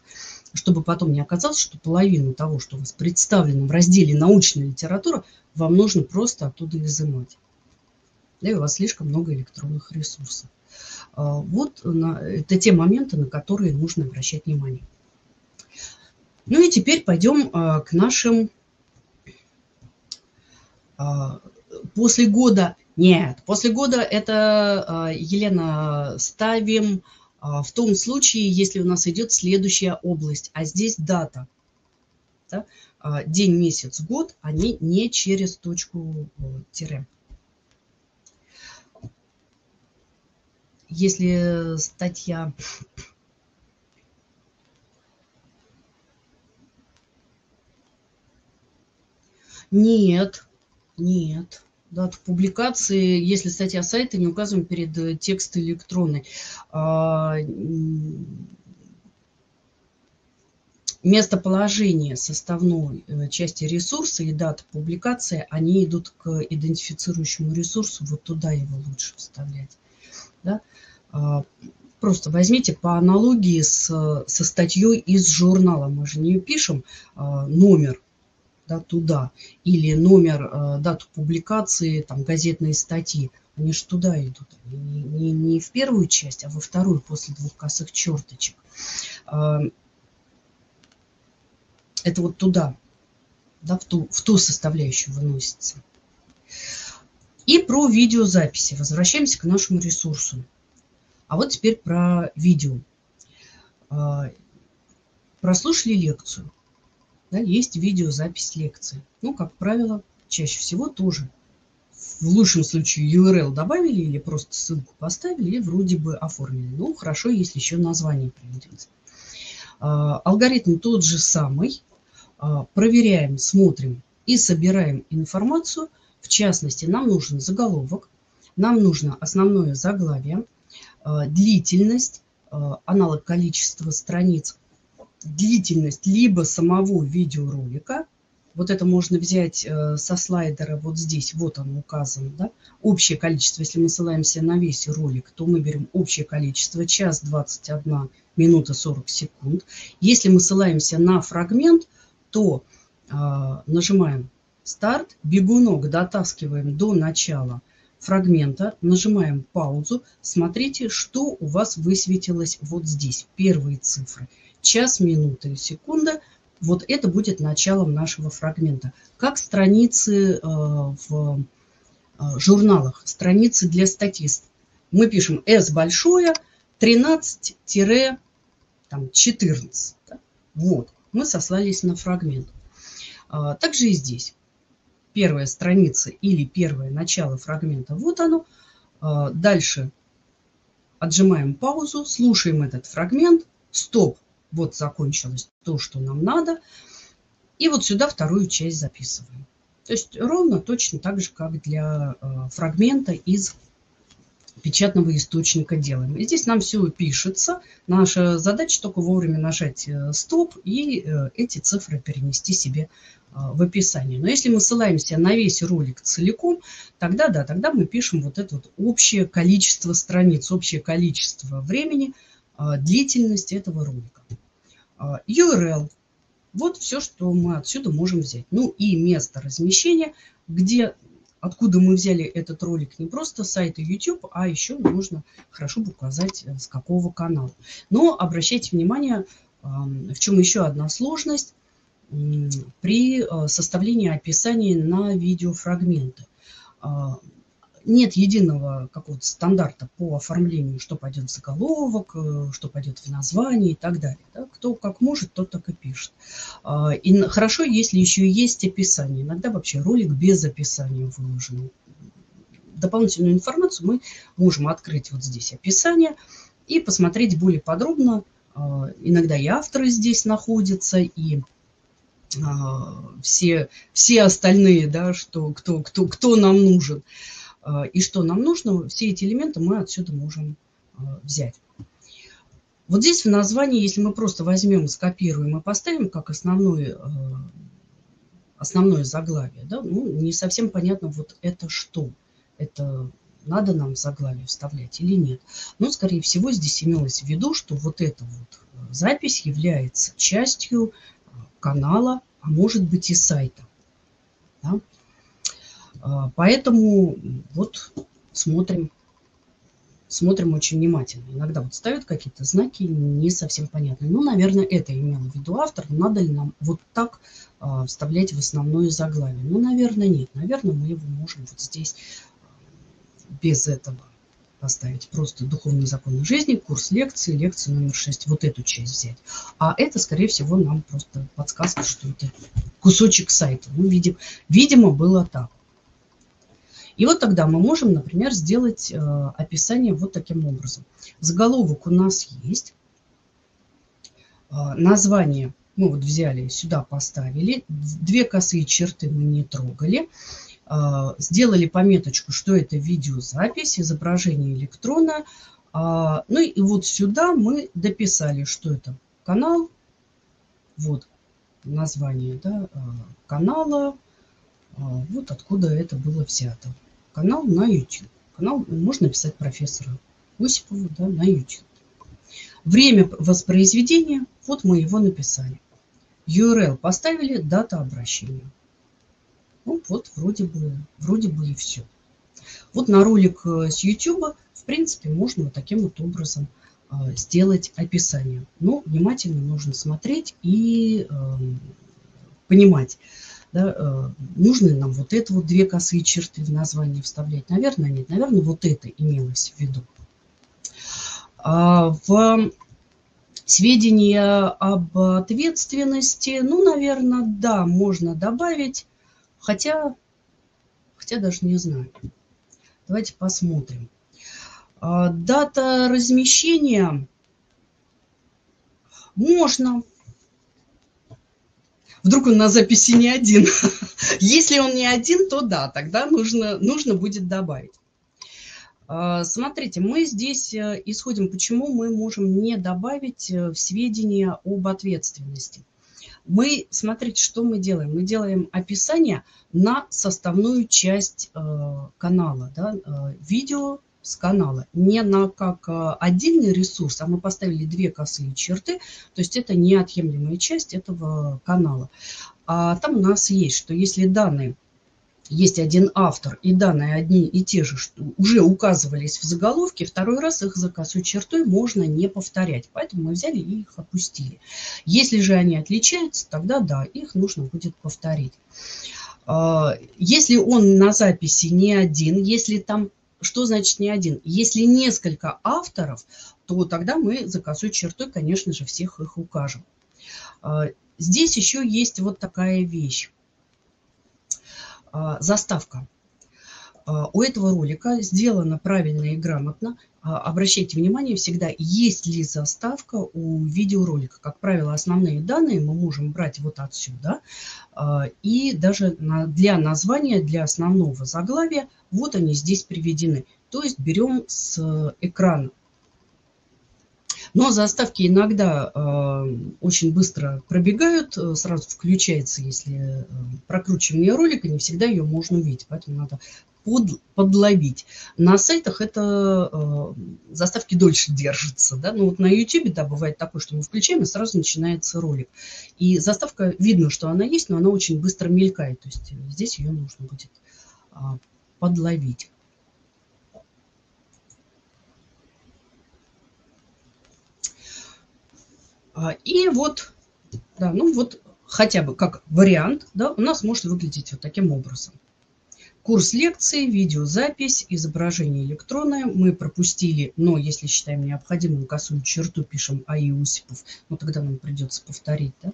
чтобы потом не оказалось, что половину того, что у вас представлено в разделе «Научная литература», вам нужно просто оттуда изымать. Да, и у вас слишком много электронных ресурсов. Э, вот это те моменты, на которые нужно обращать внимание. Ну и теперь пойдем а, к нашим а, после года. Нет, после года это, а, Елена, ставим в том случае, если у нас идет следующая область, а здесь дата. Да? День, месяц, год, они не через точку тире. Если статья Нет, нет. Дату публикации, если статья сайта, не указываем перед э, текст электронный. А, местоположение составной э, части ресурса и дата публикации, они идут к идентифицирующему ресурсу, вот туда его лучше вставлять. Да? А, просто возьмите по аналогии с, со статьей из журнала. Мы же не пишем а, номер да, туда, или номер, э, дату публикации, там, газетные статьи, они же туда идут, не, не, не в первую часть, а во вторую после двух косых черточек. Э, это вот туда, да, в ту, в ту составляющую выносится. И про видеозаписи. Возвращаемся к нашему ресурсу. А вот теперь про видео. Э, прослушали лекцию да, есть видеозапись лекции. Ну, как правило, чаще всего тоже. В лучшем случае URL добавили или просто ссылку поставили и вроде бы оформили. Ну, хорошо, если еще название приведется. А, алгоритм тот же самый. А, проверяем, смотрим и собираем информацию. В частности, нам нужен заголовок, нам нужно основное заглавие, а, длительность, аналог количества страниц длительность либо самого видеоролика, вот это можно взять э, со слайдера вот здесь, вот оно указано, да, общее количество, если мы ссылаемся на весь ролик, то мы берем общее количество, час 21 минута 40 секунд. Если мы ссылаемся на фрагмент, то э, нажимаем старт, бегунок дотаскиваем до начала фрагмента, нажимаем паузу, смотрите, что у вас высветилось вот здесь, первые цифры – час, минута и секунда. Вот это будет началом нашего фрагмента. Как страницы э, в э, журналах, страницы для статист. Мы пишем S большое 13-14. Вот, мы сослались на фрагмент. А, также и здесь. Первая страница или первое начало фрагмента, вот оно. А, дальше отжимаем паузу, слушаем этот фрагмент, стоп, вот закончилось то, что нам надо. И вот сюда вторую часть записываем. То есть ровно точно так же, как для э, фрагмента из печатного источника делаем. И здесь нам все пишется. Наша задача только вовремя нажать э, стоп и э, эти цифры перенести себе в описание. Но если мы ссылаемся на весь ролик целиком, тогда да, тогда мы пишем вот это вот общее количество страниц, общее количество времени, длительность этого ролика. А, URL. Вот все, что мы отсюда можем взять. Ну и место размещения, где, откуда мы взяли этот ролик, не просто с сайта YouTube, а еще нужно хорошо указать, э, с какого канала. Но обращайте внимание, в чем еще одна сложность при э, составлении описания на видеофрагменты. Нет единого какого-то стандарта по оформлению, что пойдет в заголовок, э, что пойдет в название и так далее. Да? Кто как может, тот так и пишет. А, и хорошо, если еще есть описание. Иногда вообще ролик без описания выложен. Дополнительную информацию мы можем открыть вот здесь описание и посмотреть более подробно. А, иногда и авторы здесь находятся, и а, все, все остальные, да, что, кто, кто, кто нам нужен. А, и что нам нужно, все эти элементы мы отсюда можем а, взять. Вот здесь в названии, если мы просто возьмем, скопируем и поставим как основное, а, основное заглавие, да, ну, не совсем понятно, вот это что. Это надо нам заглавие вставлять или нет. Но, скорее всего, здесь имелось в виду, что вот эта вот запись является частью канала, а может быть и сайта. Да? А, поэтому вот смотрим, смотрим очень внимательно. Иногда вот ставят какие-то знаки не совсем понятные. Ну, наверное, это имел в виду автор. Надо ли нам вот так а, вставлять в основное заглавие? Ну, наверное, нет. Наверное, мы его можем вот здесь без этого поставить просто духовные законы жизни, курс лекции, лекция номер 6, вот эту часть взять. А это, скорее всего, нам просто подсказка, что это кусочек сайта. Ну, видим, видимо, было так. И вот тогда мы можем, например, сделать э, описание вот таким образом. Заголовок у нас есть. Э, название мы вот взяли, сюда поставили. Две косые черты мы не трогали. Э, сделали пометочку, что это видеозапись, изображение электрона. Ну и вот сюда мы дописали, что это канал. Вот название да, канала. Вот откуда это было взято канал на YouTube. Канал можно написать профессора Осипову да, на YouTube. Время воспроизведения, вот мы его написали. URL поставили, дата обращения. Ну, вот вроде бы, вроде бы и все. Вот на ролик э, с YouTube, в принципе, можно вот таким вот образом э, сделать описание. Но внимательно нужно смотреть и э, понимать, да, э, нужно нам вот это вот две косые черты в название вставлять? Наверное, нет. Наверное, вот это имелось в виду. А в сведения об ответственности, ну, наверное, да, можно добавить, хотя, хотя даже не знаю. Давайте посмотрим. А, дата размещения можно, Вдруг он на записи не один. Если он не один, то да, тогда нужно, нужно будет добавить. А, смотрите, мы здесь э, исходим, почему мы можем не добавить э, сведения об ответственности. Мы, смотрите, что мы делаем. Мы делаем описание на составную часть э, канала. Да? Видео, с канала. Не на как э, отдельный ресурс, а мы поставили две косые черты, то есть это неотъемлемая часть этого канала. А там у нас есть, что если данные есть один автор, и данные одни и те же, что уже указывались в заголовке, второй раз их за косой чертой можно не повторять. Поэтому мы взяли и их опустили. Если же они отличаются, тогда да, их нужно будет повторить. А, если он на записи не один, если там что значит не один? Если несколько авторов, то тогда мы за косой чертой, конечно же, всех их укажем. А, здесь еще есть вот такая вещь. А, заставка. А, у этого ролика сделано правильно и грамотно. Обращайте внимание всегда, есть ли заставка у видеоролика. Как правило, основные данные мы можем брать вот отсюда. И даже для названия, для основного заглавия, вот они здесь приведены. То есть берем с экрана. Но заставки иногда очень быстро пробегают, э, сразу включается, если э, прокручивание ролика, не всегда ее можно увидеть, поэтому надо под, подловить. На сайтах это э, заставки дольше держатся. Да? Ну вот на YouTube, да, бывает такое, что мы включаем, и сразу начинается ролик. И заставка, видно, что она есть, но она очень быстро мелькает. То есть здесь ее нужно будет э, подловить. А, и вот, да, ну вот хотя бы как вариант, да, у нас может выглядеть вот таким образом. Курс лекции, видеозапись, изображение электронное. Мы пропустили, но если считаем необходимым, косую черту пишем АИ Усипов. Ну, тогда нам придется повторить. Да?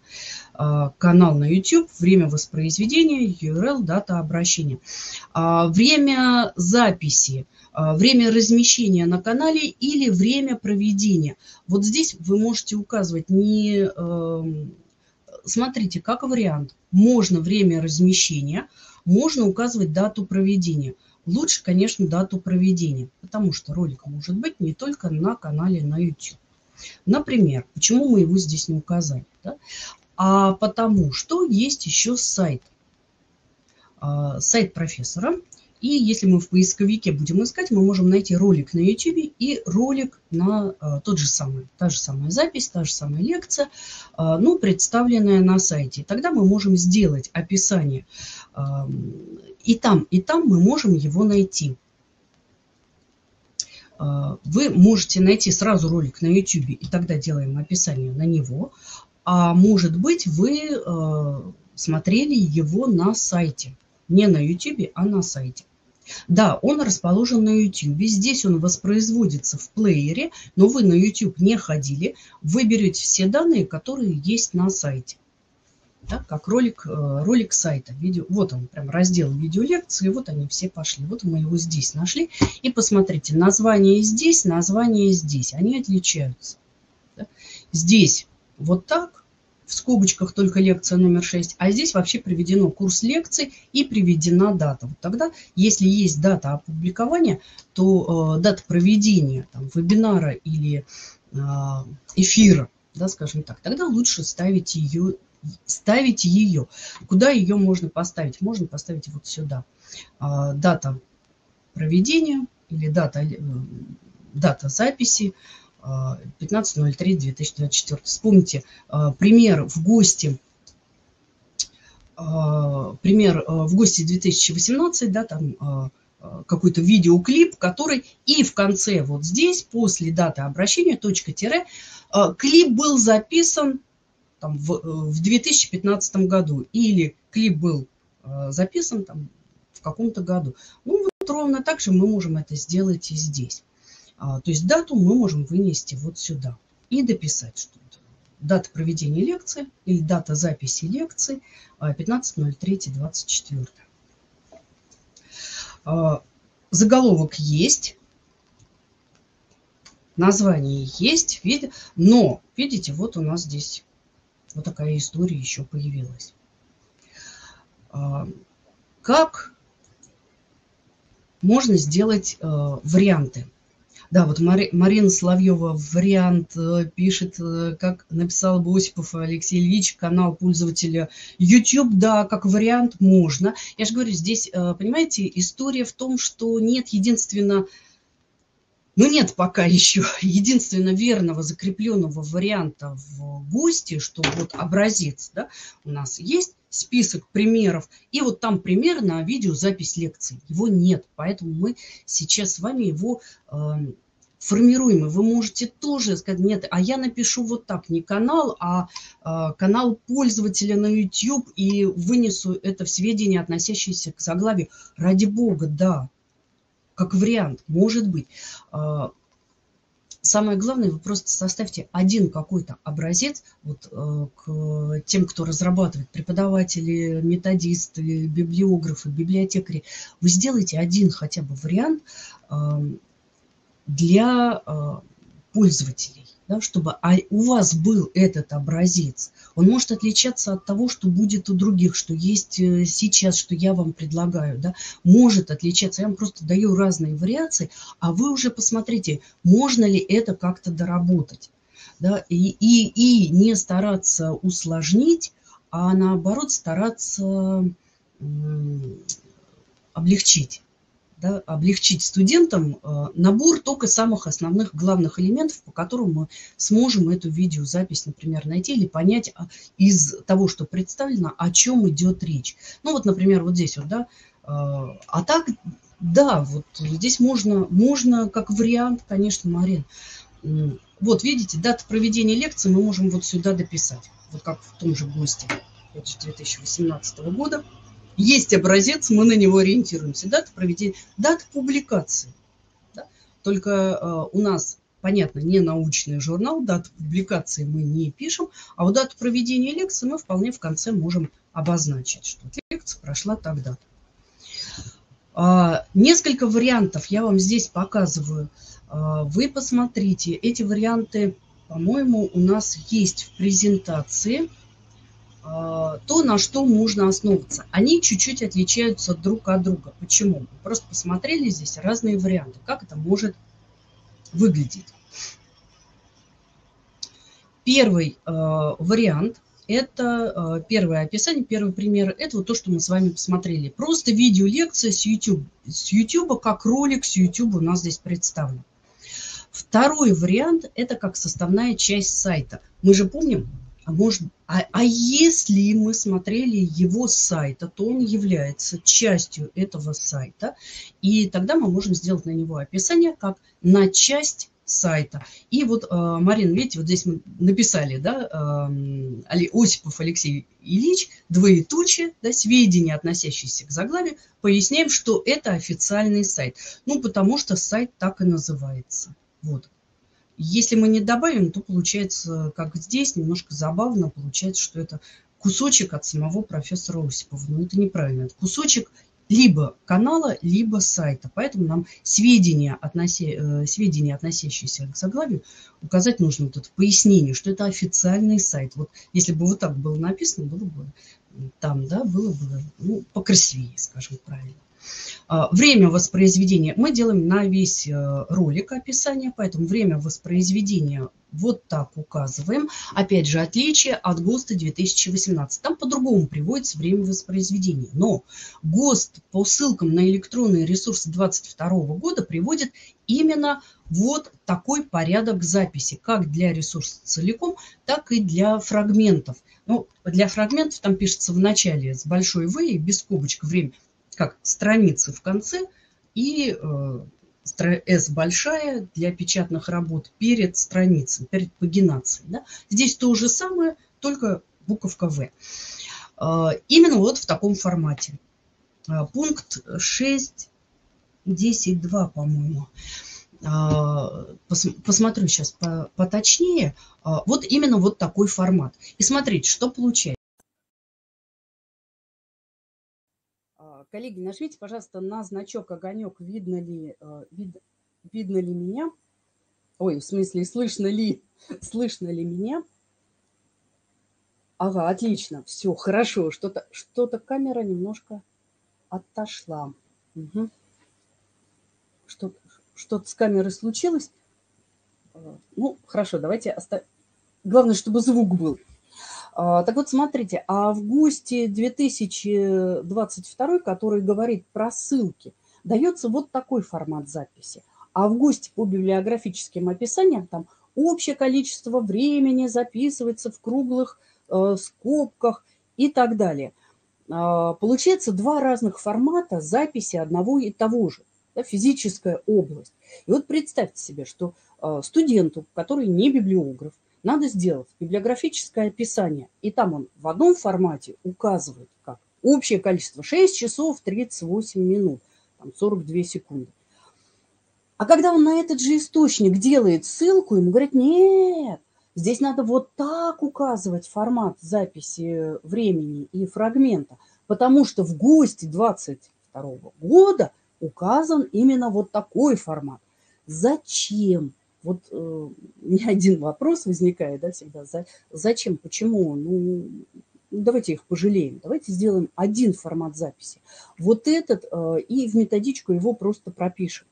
А, канал на YouTube, время воспроизведения, URL, дата обращения. А, время записи, а, время размещения на канале или время проведения. Вот здесь вы можете указывать не... Эм, смотрите, как вариант. Можно время размещения – можно указывать дату проведения. Лучше, конечно, дату проведения, потому что ролик может быть не только на канале на YouTube. Например, почему мы его здесь не указали? Да? А потому что есть еще сайт. А, сайт профессора, и если мы в поисковике будем искать, мы можем найти ролик на YouTube и ролик на а, тот же самый, та же самая запись, та же самая лекция, а, ну, представленная на сайте. Тогда мы можем сделать описание. А, и там, и там мы можем его найти. А, вы можете найти сразу ролик на YouTube, и тогда делаем описание на него. А может быть, вы смотрели его на сайте. Не на YouTube, а на сайте. Да, он расположен на YouTube. Здесь он воспроизводится в плеере, но вы на YouTube не ходили. Вы берете все данные, которые есть на сайте. Да, как ролик, э, ролик сайта. Видео, вот он, прям раздел видеолекции, вот они все пошли. Вот мы его здесь нашли. И посмотрите, название здесь, название здесь. Они отличаются. Да. Здесь вот так, в скобочках только лекция номер 6, а здесь вообще приведено курс лекций и приведена дата. Вот тогда, если есть дата опубликования, то э, дата проведения там, вебинара или э, эфира, да, скажем так, тогда лучше ставить ее, ставить ее. Куда ее можно поставить? Можно поставить вот сюда. Э, дата проведения или дата, э, дата записи, 15.03.2024. Вспомните а, пример в гости а, пример а, в гости 2018, да, там какой-то видеоклип, который и в конце вот здесь, после даты обращения, точка тире, клип был записан там, в, в 2015 году или клип был записан там, в каком-то году. Ну вот ровно так же мы можем это сделать и здесь. А, то есть дату мы можем вынести вот сюда и дописать что-то. Дата проведения лекции или дата записи лекции 15.03.24. А, а, заголовок есть, название есть, но, видите, вот у нас здесь вот такая история еще появилась. Как можно сделать варианты? Да, вот Мари, Марина Соловьева вариант э, пишет, э, как написал бы Осипов Алексей Ильич, канал пользователя YouTube, да, как вариант можно. Я же говорю, здесь, э, понимаете, история в том, что нет единственно ну, нет пока еще единственно верного закрепленного варианта в ГОСТе, что вот образец да, у нас есть, список примеров, и вот там пример на видеозапись лекции. Его нет, поэтому мы сейчас с вами его э, формируем. И вы можете тоже сказать, нет, а я напишу вот так, не канал, а э, канал пользователя на YouTube, и вынесу это в сведения, относящиеся к заглавию. Ради бога, да, как вариант, может быть. А, самое главное, вы просто составьте один какой-то образец вот, э, к тем, кто разрабатывает, преподаватели, методисты, библиографы, библиотекари. Вы сделайте один хотя бы вариант для э, пользователей да, чтобы а у вас был этот образец. Он может отличаться от того, что будет у других, что есть э, сейчас, что я вам предлагаю. Да, может отличаться. Я вам просто даю разные вариации, а вы уже посмотрите, можно ли это как-то доработать. Да, и, и, и не стараться усложнить, а наоборот стараться облегчить да, облегчить студентам э, набор только самых основных главных элементов, по которым мы сможем эту видеозапись, например, найти или понять а, из того, что представлено, о чем идет речь. Ну вот, например, вот здесь вот, да, э, а так, да, вот здесь можно, можно как вариант, конечно, Марин. Вот, видите, дата проведения лекции мы можем вот сюда дописать, вот как в том же ГОСТе 2018 года. Есть образец, мы на него ориентируемся. Дата проведения, дата публикации. Да? Только э, у нас, понятно, не научный журнал, дату публикации мы не пишем, а вот дату проведения лекции мы вполне в конце можем обозначить, что лекция прошла тогда. А, несколько вариантов я вам здесь показываю. А, вы посмотрите, эти варианты, по-моему, у нас есть в презентации. А, то, на что можно основываться. Они чуть-чуть отличаются друг от друга. Почему? Мы просто посмотрели здесь разные варианты, как это может выглядеть. Первый э, вариант – это э, первое описание, первый пример – это вот то, что мы с вами посмотрели. Просто видеолекция с YouTube. С YouTube, как ролик с YouTube у нас здесь представлен. Второй вариант – это как составная часть сайта. Мы же помним, а, может, а, а если мы смотрели его сайта, то он является частью этого сайта, и тогда мы можем сделать на него описание как на часть сайта. И вот, э, Марина, видите, вот здесь мы написали, да, э, Осипов Алексей Ильич, двоеточие, да, сведения, относящиеся к заглавию, поясняем, что это официальный сайт. Ну, потому что сайт так и называется. Вот. Если мы не добавим, то получается, как здесь, немножко забавно, получается, что это кусочек от самого профессора Осипова. Но это неправильно. Это кусочек либо канала, либо сайта. Поэтому нам сведения, относи, э, сведения, относящиеся к заглавию, указать нужно вот это пояснение, что это официальный сайт. Вот если бы вот так было написано, было бы там, да, было бы ну, покрасивее, скажем правильно. А, время воспроизведения мы делаем на весь э, ролик описание, поэтому время воспроизведения вот так указываем. Опять же, отличие от ГОСТа 2018. Там по-другому приводится время воспроизведения. Но ГОСТ по ссылкам на электронные ресурсы 2022 года приводит именно вот такой порядок записи, как для ресурса целиком, так и для фрагментов. Ну, для фрагментов там пишется в начале с большой В и без скобочек время как страницы в конце и э, S большая для печатных работ перед страницей, перед пагинацией. Да? Здесь то же самое, только буковка В. Э, именно вот в таком формате. Э, пункт 6, 10.2, по-моему. Посмотрю сейчас поточнее. Вот именно вот такой формат. И смотрите, что получается. Коллеги, нажмите, пожалуйста, на значок огонек, видно ли, э, вид, видно ли меня. Ой, в смысле, слышно ли, слышно ли меня. Ага, отлично, все, хорошо. Что-то что, -то, камера немножко отошла. Угу. Что-то что с камерой случилось. Э, ну, хорошо, давайте оставим. Главное, чтобы звук был. А, так вот, смотрите, а в ГОСТе 2022, который говорит про ссылки, дается вот такой формат записи. А в ГОСТе по библиографическим описаниям там общее количество времени записывается в круглых э, скобках и так далее. Э, получается два разных формата записи одного и того же. Да, физическая область. И вот представьте себе, что э, студенту, который не библиограф, надо сделать библиографическое описание. И там он в одном формате указывает, как общее количество 6 часов 38 минут, там 42 секунды. А когда он на этот же источник делает ссылку, ему говорят, нет, здесь надо вот так указывать формат записи времени и фрагмента, потому что в ГОСТе 22 года указан именно вот такой формат. Зачем? Вот э, меня один вопрос возникает, да, всегда. За, зачем, почему? Ну, давайте их пожалеем. Давайте сделаем один формат записи. Вот этот, э, и в методичку его просто пропишем.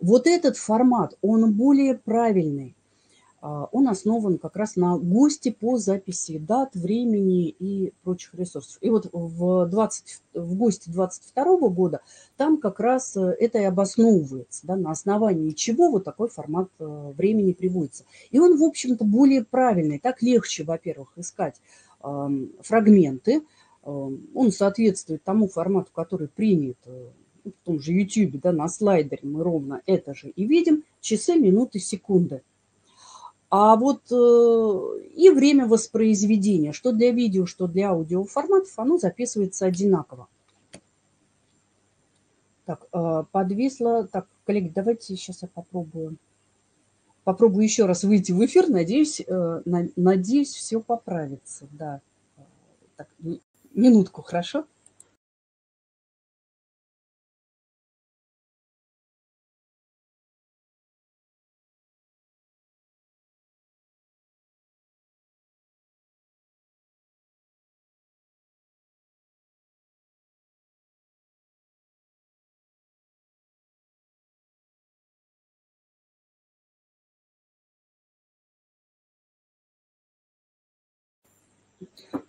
Вот этот формат, он более правильный. А, он основан как раз на ГОСТе по записи дат, времени и прочих ресурсов. И вот в, 20, в ГОСТе 22 года там как раз э, это и обосновывается, да, на основании чего вот такой формат э, времени приводится. И он, в общем-то, более правильный. Так легче, во-первых, искать фрагменты. Он соответствует тому формату, который принят э, в том же YouTube, да, на слайдере мы ровно это же и видим. Часы, минуты, секунды – А вот э, и время воспроизведения, что для видео, что для аудиоформатов, оно записывается одинаково. Так, э, подвисло. Так, коллеги, давайте сейчас я попробую. Попробую еще раз выйти в эфир. Надеюсь, э, надеюсь, все поправится. Да. Так, минутку, хорошо?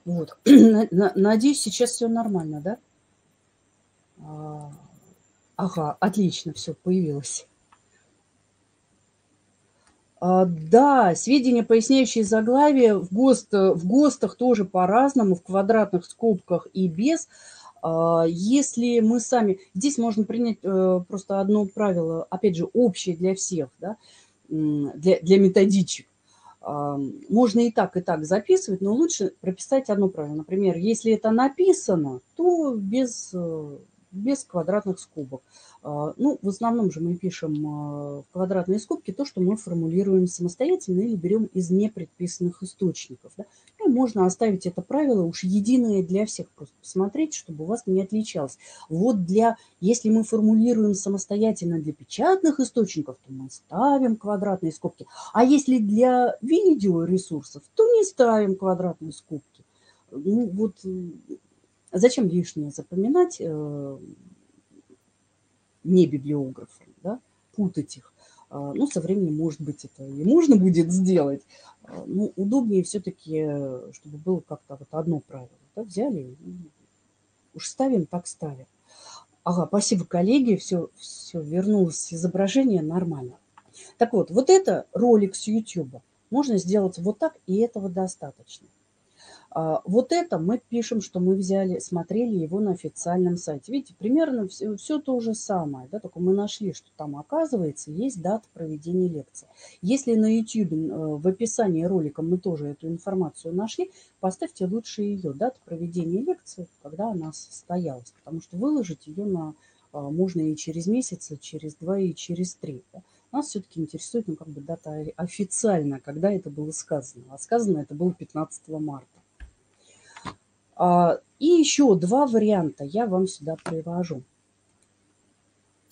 Вот. Надеюсь, сейчас все нормально, да? А, ага, отлично, все, появилось. А, да, сведения, поясняющие заглавие, в, ГОСТ, в ГОСТах тоже по-разному, в квадратных скобках и без. А, если мы сами... Здесь можно принять э, просто одно правило, опять же, общее для всех, да, для, для методичек. Можно и так, и так записывать, но лучше прописать одно правило. Например, если это написано, то без, э, без квадратных скобок. А, ну, в основном же мы пишем а, в квадратные скобки то, что мы формулируем самостоятельно или берем из непредписанных источников. Да? И можно оставить это правило уж единое для всех, просто посмотреть, чтобы у вас не отличалось. Вот для, если мы формулируем самостоятельно для печатных источников, то мы ставим квадратные скобки. А если для видеоресурсов, то не ставим квадратные скобки. Ну, вот зачем лишнее запоминать? Э, не библиографом, да, путать их. А, ну, со временем, может быть, это и можно будет сделать. А, ну, удобнее все-таки, чтобы было как-то вот одно правило. Да, взяли, уж ставим, так ставим. Ага, спасибо, коллеги, все, все вернулось изображение нормально. Так вот, вот это ролик с YouTube. Можно сделать вот так, и этого достаточно. А, вот это мы пишем, что мы взяли, смотрели его на официальном сайте. Видите, примерно все, все то же самое. Да, только мы нашли, что там, оказывается, есть дата проведения лекции. Если на YouTube э, в описании ролика мы тоже эту информацию нашли, поставьте лучше ее, дата проведения лекции, когда она состоялась. Потому что выложить ее на, а, можно и через месяц, и через два, и через три. Да. Нас все-таки интересует ну, как бы дата официальная, когда это было сказано. А сказано это было 15 марта. А, и еще два варианта я вам сюда привожу.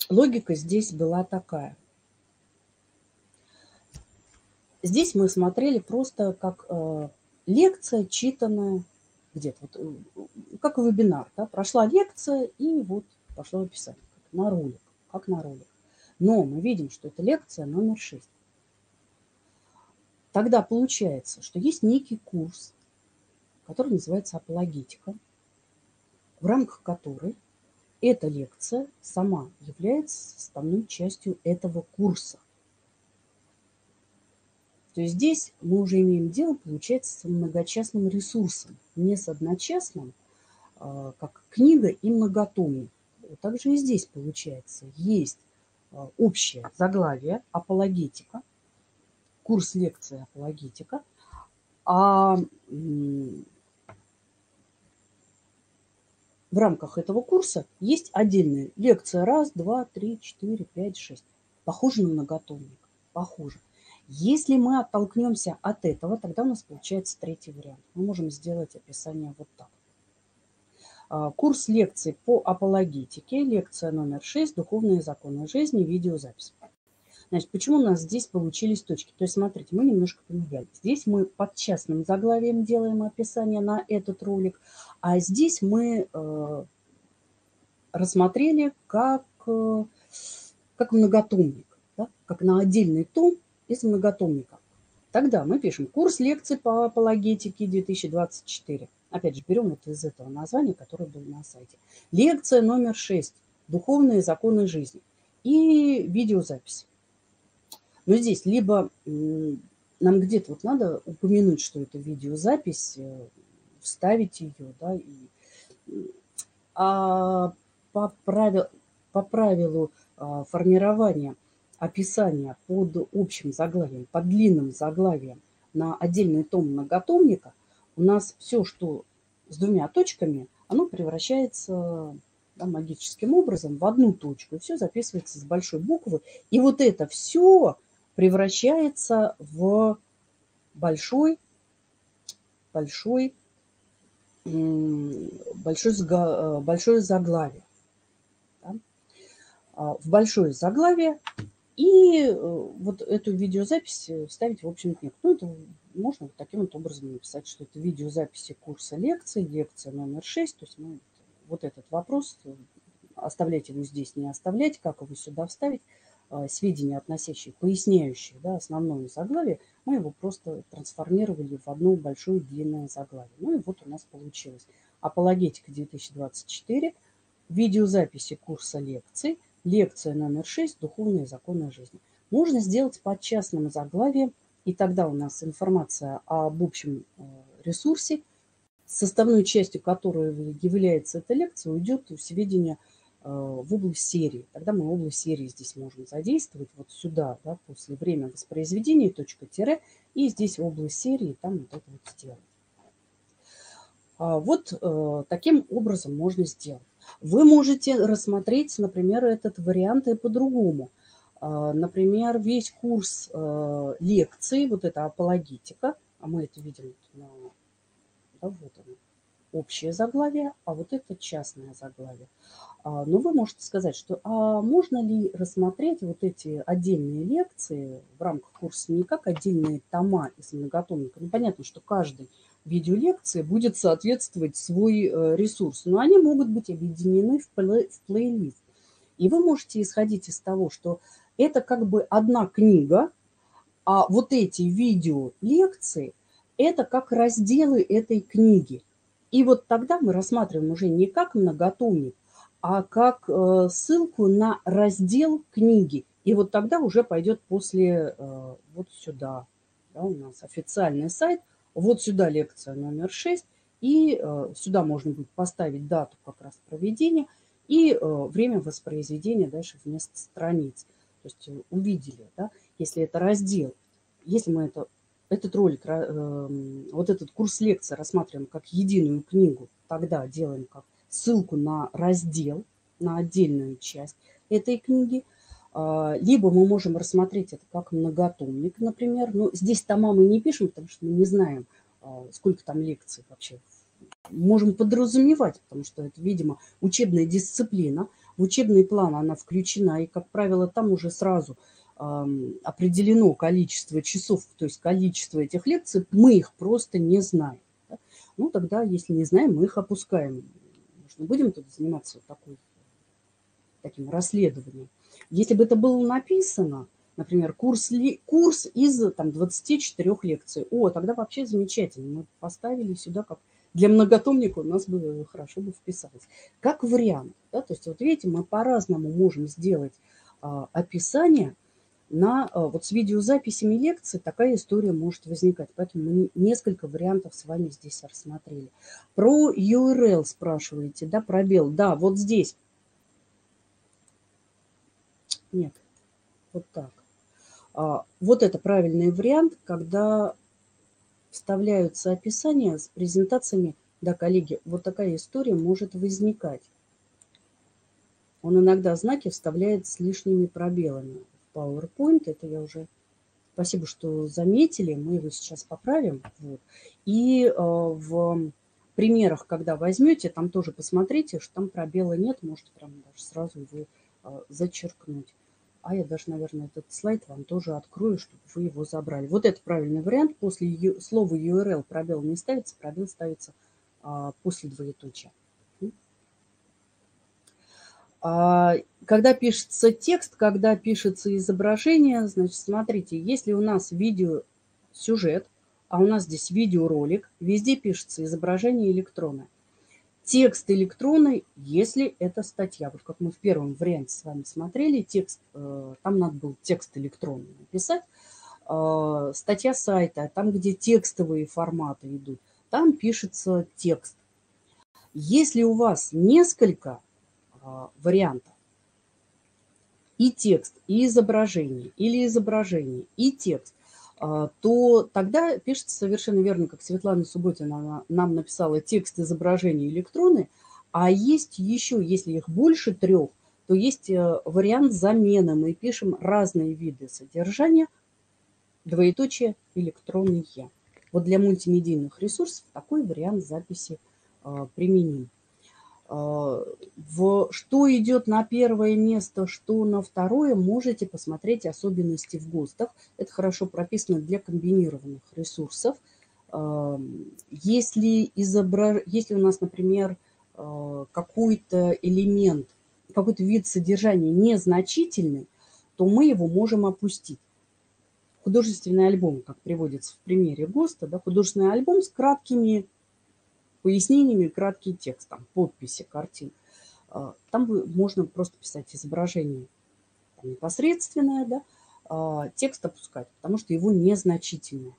Логика здесь была такая. Здесь мы смотрели просто как э, лекция, читанная где-то, вот, э, как вебинар. Да? Прошла лекция и вот пошло описание, как на ролик, как на ролик. Но мы видим, что это лекция номер 6. Тогда получается, что есть некий курс, который называется «Апологетика», в рамках которой эта лекция сама является составной частью этого курса. То есть здесь мы уже имеем дело, получается, с многочастным ресурсом, не с одночастным, а, как книга и многотомник. Также и здесь получается, есть а, общее заглавие «Апологетика», курс лекции «Апологетика», а в рамках этого курса есть отдельная лекция раз, два, три, четыре, пять, шесть. Похоже на многотомник. Похоже. Если мы оттолкнемся от этого, тогда у нас получается третий вариант. Мы можем сделать описание вот так. А, курс лекций по апологетике, лекция номер 6, духовные законы жизни, видеозапись. Значит, почему у нас здесь получились точки? То есть, смотрите, мы немножко поменяли. Здесь мы под частным заглавием делаем описание на этот ролик, а здесь мы э, рассмотрели как, э, как многотомник, да? как на отдельный том из многотомника. Тогда мы пишем курс лекций по апологетике 2024. Опять же, берем это из этого названия, которое было на сайте. Лекция номер 6. Духовные законы жизни. И видеозапись. Но здесь либо нам где-то вот надо упомянуть, что это видеозапись, э, вставить ее, да, и, а по, правил, по правилу а, формирования описание под общим заглавием, под длинным заглавием на отдельный том многотомника, у нас все, что с двумя точками, оно превращается да, магическим образом в одну точку. И все записывается с большой буквы. И вот это все превращается в большой, большой, большой, большое заглавие. Да? А, в большое заглавие и э, вот эту видеозапись вставить в общем книгу. Ну, это можно вот таким вот образом написать, что это видеозаписи курса лекции, лекция номер 6. То есть мы вот этот вопрос, э, оставлять его здесь, не оставлять, как его сюда вставить, сведения, относящие, поясняющие да, основное заглавие, мы его просто трансформировали в одно большое длинное заглавие. Ну и вот у нас получилось. Апологетика 2024, видеозаписи курса лекций, лекция номер 6 «Духовные законы жизни». Можно сделать под частным заглавием, и тогда у нас информация об общем э, ресурсе, составной частью которого является эта лекция, уйдет в сведения в область серии. Тогда мы область серии здесь можем задействовать вот сюда, да, после время воспроизведения, точка тире, и здесь область серии, там вот это вот сделать. А вот э, таким образом можно сделать. Вы можете рассмотреть, например, этот вариант и по-другому. Э, например, весь курс э, лекций, вот это апологетика, а мы это видим да, вот оно, общее заглавие, а вот это частное заглавие. А, но вы можете сказать, что а можно ли рассмотреть вот эти отдельные лекции в рамках курса не как отдельные тома из многотомника. Ну, понятно, что каждый видеолекции будет соответствовать свой э, ресурс, но они могут быть объединены в, плей, в плейлист. И вы можете исходить из того, что это как бы одна книга, а вот эти видеолекции – это как разделы этой книги. И вот тогда мы рассматриваем уже не как многотомник, а как э, ссылку на раздел книги. И вот тогда уже пойдет после э, вот сюда, да, у нас официальный сайт, вот сюда лекция номер 6, и э, сюда можно будет поставить дату как раз проведения и время воспроизведения дальше вместо страниц. То есть увидели, да, если это раздел, если мы это, этот ролик, вот этот курс лекции рассматриваем как единую книгу, тогда делаем как ссылку на раздел, на отдельную часть этой книги. А, либо мы можем рассмотреть это как многотомник, например. Но здесь тома мы не пишем, потому что мы не знаем, а, сколько там лекций вообще. Можем подразумевать, потому что это, видимо, учебная дисциплина. В учебный план она включена, и, как правило, там уже сразу определено количество часов, то есть количество этих лекций, мы их просто не знаем. Ну, тогда, если не знаем, мы их опускаем мы будем тут заниматься вот такой, таким расследованием. Если бы это было написано, например, курс, ли, курс из там, 24 лекций, о, тогда вообще замечательно. Мы поставили сюда как для многотомника у нас бы хорошо бы вписалось. Как вариант. Да? То есть, вот видите, мы по-разному можем сделать а, описание на, а, вот с видеозаписями лекций такая история может возникать. Поэтому мы несколько вариантов с вами здесь рассмотрели. Про URL спрашиваете, да, пробел. Да, вот здесь. Нет, вот так. А, вот это правильный вариант, когда вставляются описания с презентациями. Да, коллеги, вот такая история может возникать. Он иногда знаки вставляет с лишними пробелами. PowerPoint. Это я уже... Спасибо, что заметили. Мы его сейчас поправим. Вот. И э, в примерах, когда возьмете, там тоже посмотрите, что там пробела нет. Можете прям даже сразу его э, зачеркнуть. А я даже, наверное, этот слайд вам тоже открою, чтобы вы его забрали. Вот это правильный вариант. После слова URL пробел не ставится, пробел ставится а, после двоеточия. А, когда пишется текст, когда пишется изображение, значит, смотрите, если у нас видеосюжет, а у нас здесь видеоролик, везде пишется изображение электронное. Текст электронный, если это статья. Вот как мы в первом варианте с вами смотрели, текст, э, там надо было текст электронный написать. Э, статья сайта, там, где текстовые форматы идут, там пишется текст. Если у вас несколько а, вариантов. и текст, и изображение, или изображение, и текст, а, то тогда пишется совершенно верно, как Светлана Субботина нам написала, текст, изображение, электроны, а есть еще, если их больше трех, то есть э, вариант замены. Мы пишем разные виды содержания, двоеточие, электронные. Вот для мультимедийных ресурсов такой вариант записи применим. А, в, что идет на первое место, что на второе, можете посмотреть особенности в ГОСТах. Это хорошо прописано для комбинированных ресурсов. А, если, изобра... Если у нас, например, а, какой-то элемент, какой-то вид содержания незначительный, то мы его можем опустить. Художественный альбом, как приводится в примере ГОСТа, да, художественный альбом с краткими пояснениями, краткий текст, там, подписи, картин. А, там можно просто писать изображение непосредственное, да, а, текст опускать, потому что его незначительное.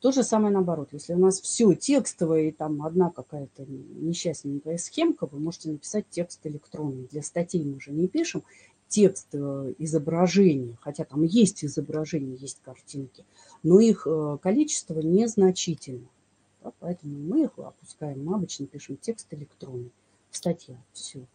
То же самое наоборот. Если у нас все текстовое и там одна какая-то несчастненькая схемка, вы можете написать текст электронный. Для статей мы уже не пишем текст э, изображения, хотя там есть изображения, есть картинки, но их э, количество незначительно. Да, поэтому мы их опускаем, мы обычно пишем текст электронный, статья, все.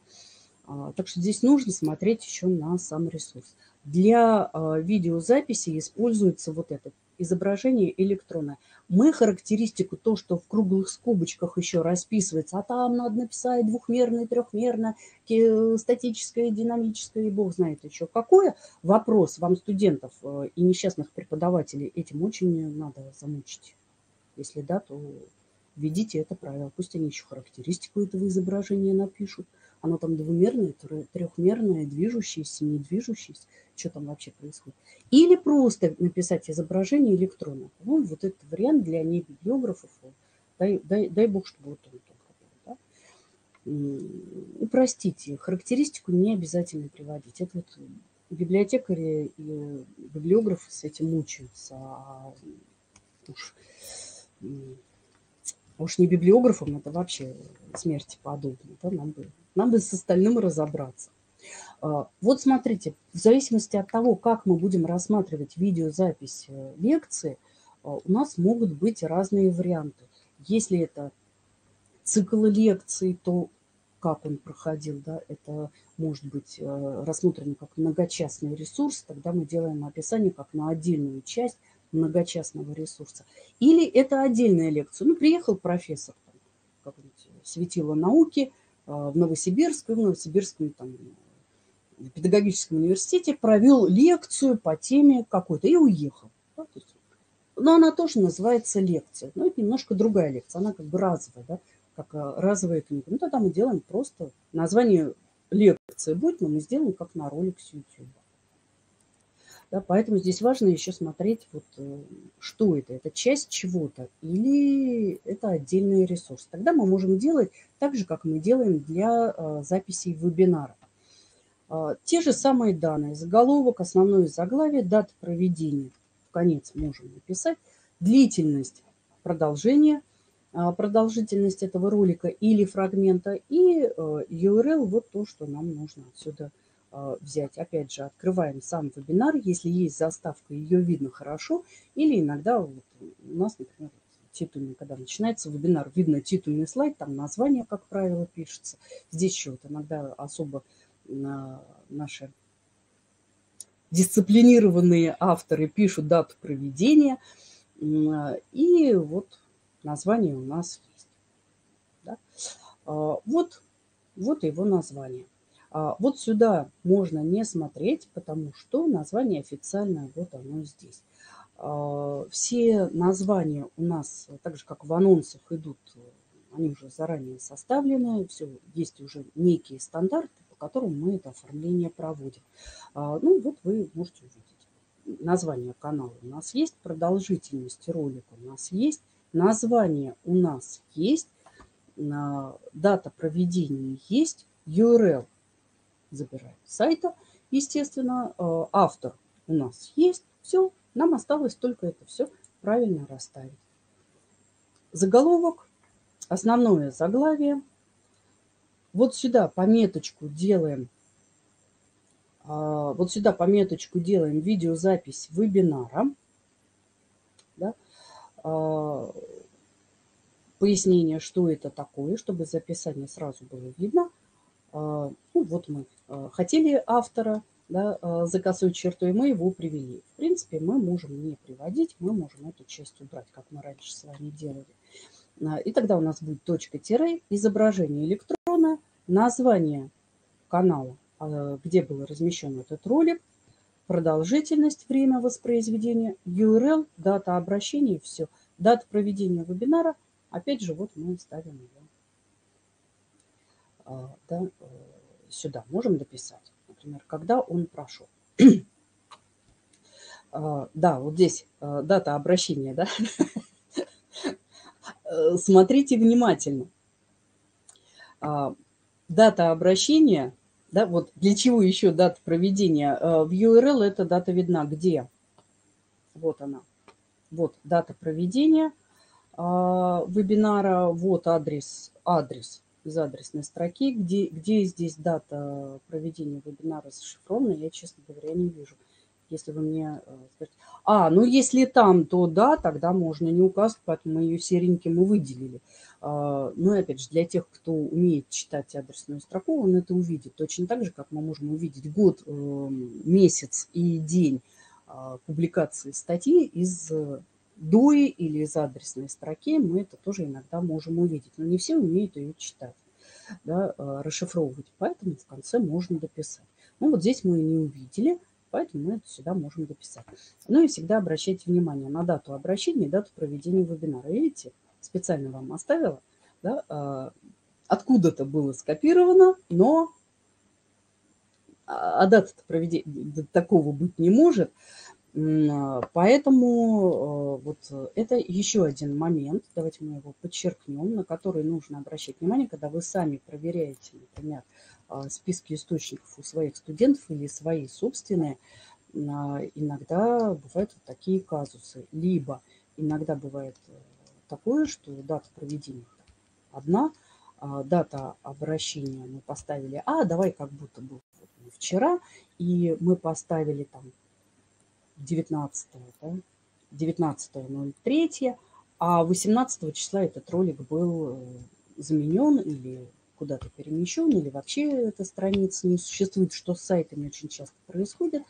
А, так что здесь нужно смотреть еще на сам ресурс. Для а, видеозаписи используется вот это изображение электронное. Мы характеристику, то, что в круглых скобочках еще расписывается, а там надо написать двухмерное, трехмерное, статическое, динамическое, и бог знает еще какое. Вопрос вам, студентов э, и несчастных преподавателей, этим очень надо замучить. Если да, то введите это правило. Пусть они еще характеристику этого изображения напишут. Оно там двумерное, трехмерное, движущееся, не движущееся. Что там вообще происходит? Или просто написать изображение электронно. Ну, вот этот вариант для небиблиографов. Дай, дай, дай бог, чтобы вот он только был. Да? Упростите. Характеристику не обязательно приводить. Это вот библиотекари и библиографы с этим мучаются. А уж уж не библиографом, это вообще смерти подобно. Да? Нам, бы, нам бы с остальным разобраться. А, вот смотрите, в зависимости от того, как мы будем рассматривать видеозапись э, лекции, а, у нас могут быть разные варианты. Если это цикл лекций, то как он проходил, да, это может быть э, рассмотрено как многочастный ресурс, тогда мы делаем описание как на отдельную часть, многочастного ресурса. Или это отдельная лекция. Ну, приехал профессор, как-нибудь светило науки а, в Новосибирск, в Новосибирском там, педагогическом университете провел лекцию по теме какой-то и уехал. Но она тоже называется лекция. Но это немножко другая лекция, она как бы разовая, да, как а, разовая книга. Ну, тогда мы делаем просто название лекции будет, но мы сделаем как на ролик с YouTube. Да, поэтому здесь важно еще смотреть, вот, э, что это. Это часть чего-то или это отдельный ресурс. Тогда мы можем делать так же, как мы делаем для э, записей вебинара. Э, те же самые данные. Заголовок, основное заглавие, дата проведения. В конец можем написать. Длительность продолжения, э, продолжительность этого ролика или фрагмента. И э, URL, вот то, что нам нужно отсюда а, взять. Опять же, открываем сам вебинар. Если есть заставка, ее видно хорошо. Или иногда вот у нас, например, титульный, когда начинается вебинар, видно титульный слайд, там название, как правило, пишется. Здесь еще вот иногда особо наши дисциплинированные авторы пишут дату проведения. И вот название у нас есть. Да? А, вот, вот его название. А, вот сюда можно не смотреть, потому что название официальное, вот оно здесь. А, все названия у нас, так же как в анонсах идут, они уже заранее составлены, все, есть уже некие стандарты, по которым мы это оформление проводим. А, ну вот вы можете увидеть. Название канала у нас есть, продолжительность ролика у нас есть, название у нас есть, дата проведения есть, URL забираем сайта. Естественно, э, автор у нас есть. Все, нам осталось только это все правильно расставить. Заголовок, основное заглавие. Вот сюда пометочку делаем А, вот сюда пометочку делаем видеозапись вебинара. Да? А, пояснение, что это такое, чтобы из описания сразу было видно. Ну, вот мы хотели автора да, за косой чертой, мы его привели. В принципе, мы можем не приводить, мы можем эту часть убрать, как мы раньше с вами делали. И тогда у нас будет точка-тире, изображение электрона, название канала где был размещен этот ролик, продолжительность, время воспроизведения, URL, дата обращения все. Дата проведения вебинара, опять же, вот мы ставим а, да, э, сюда. Можем дописать, например, когда он прошел. А, да, вот здесь э, дата обращения, да. Э, смотрите внимательно. Дата обращения да, вот для чего еще дата проведения? В URL эта дата видна где? Вот она. Вот дата проведения а, вебинара. Вот адрес, адрес из адресной строки. Где, где здесь дата проведения вебинара зашифрована, я, честно говоря, не вижу. Если вы мне э, скажете... А, ну если там, то да, тогда можно не указывать, поэтому мы ее сереньким мы выделили. А, ну и опять же, для тех, кто умеет читать адресную строку, он это увидит. Точно так же, как мы можем увидеть год, эм, месяц и день а, публикации статьи из ДОИ или из адресной строки, мы это тоже иногда можем увидеть. Но не все умеют ее читать, да, а, расшифровывать. Поэтому в конце можно дописать. Ну вот здесь мы не увидели, поэтому мы это сюда можем дописать. Ну и всегда обращайте внимание на дату обращения и дату проведения вебинара. Видите? специально вам оставила, да, а, откуда-то было скопировано, но а, а дата проведения такого быть не может. Поэтому вот это еще один момент, давайте мы его подчеркнем, на который нужно обращать внимание, когда вы сами проверяете, например, а, списки источников у своих студентов или свои собственные, иногда бывают вот такие казусы. Либо иногда бывает э, такое, что дата проведения одна, а дата обращения мы поставили, а давай как будто бы вчера, и мы поставили там 19, да, 19.03, а 18 числа этот ролик был э, заменен или куда-то перемещен, или вообще эта страница не существует, что с сайтами очень часто происходит.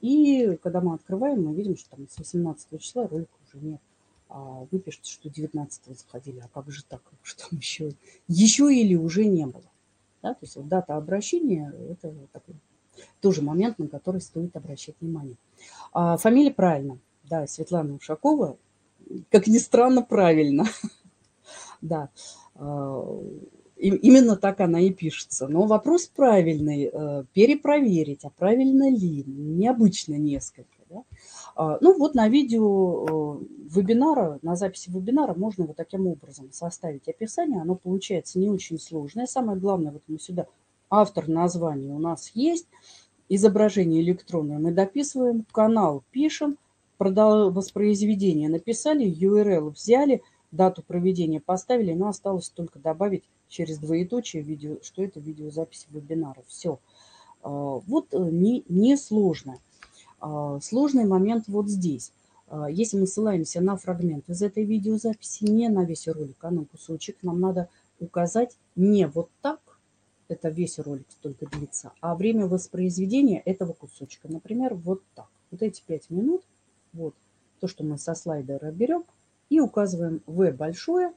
И когда мы открываем, мы видим, что там с 18 числа ролика уже нет а вы что 19 заходили, а как же так, что еще, еще или уже не было. Да? То есть вот дата обращения – это такой тоже момент, на который стоит обращать внимание. А, фамилия правильно. Да, Светлана Ушакова, как ни странно, правильно. Да, а, именно так она и пишется. Но вопрос правильный, э, перепроверить, а правильно ли, необычно несколько. Да? А, ну вот на видео э, вебинара, на записи вебинара можно вот таким образом составить описание. Оно получается не очень сложное. Самое главное, вот мы сюда автор названия у нас есть. Изображение электронное мы дописываем, канал пишем, воспроизведение написали, URL взяли, дату проведения поставили, но осталось только добавить через двоеточие, видео, что это видеозапись вебинара. Все. А, вот э, не, не. А, сложный момент вот здесь. А, если мы ссылаемся на фрагмент из этой видеозаписи, не на весь ролик, а на кусочек, нам надо указать не вот так, это весь ролик столько длится, а время воспроизведения этого кусочка. Например, вот так. Вот эти 5 минут, вот то, что мы со слайдера берем, и указываем В большое,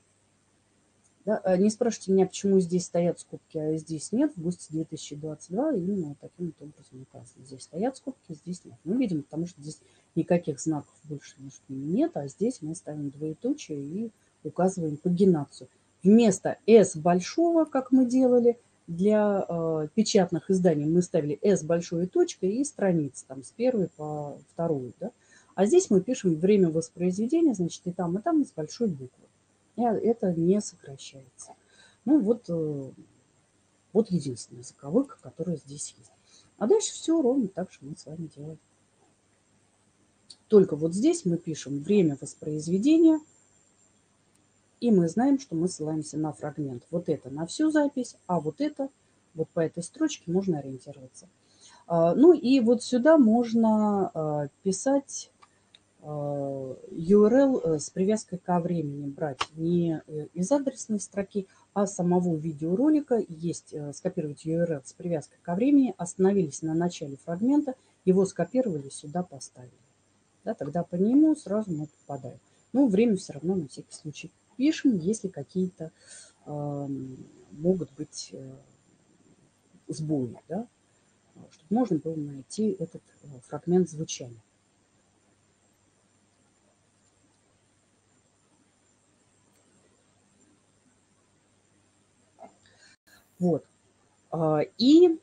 да, э, не спрашивайте меня, почему здесь стоят скобки, а здесь нет. В ГОСТе 2022 именно вот таким вот образом указано. Здесь стоят скобки, здесь нет. Ну, видимо, потому что здесь никаких знаков больше между нет, а здесь мы ставим двоеточие и указываем пагинацию. Вместо S большого, как мы делали, для э, печатных изданий мы ставили S большой точкой и страницы, там с первой по вторую. Да? А здесь мы пишем время воспроизведения, значит, и там, и там с большой буквы это не сокращается. Ну вот, э, вот единственная заковыка, которая здесь есть. А дальше все ровно так же мы с вами делаем. Только вот здесь мы пишем время воспроизведения, и мы знаем, что мы ссылаемся на фрагмент. Вот это на всю запись, а вот это, вот по этой строчке можно ориентироваться. А, ну и вот сюда можно а, писать URL э, с привязкой ко времени, брать не э, из адресной строки, а самого видеоролика. Есть э, скопировать URL с привязкой ко времени, остановились на начале фрагмента, его скопировали, сюда поставили. Да, тогда по нему сразу мы попадаем. Но время все равно на всякий случай пишем, если какие-то могут быть э, сбои, да, чтобы можно было найти этот э, фрагмент звучания. Вот. А, и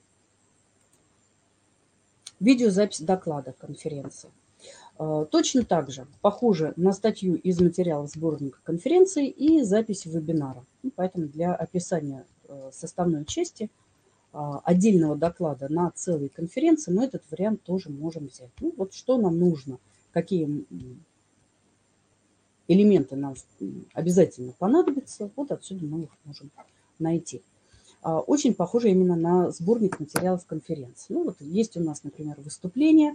видеозапись доклада конференции. А, точно так же, похоже на статью из материалов сборника конференции и запись вебинара. Ну, поэтому для описания э, составной части а, отдельного доклада на целой конференции мы этот вариант тоже можем взять. Ну, вот что нам нужно, какие элементы нам обязательно понадобятся, вот отсюда мы их можем найти. А, очень похоже именно на сборник материалов конференции. Ну, вот есть у нас, например, выступление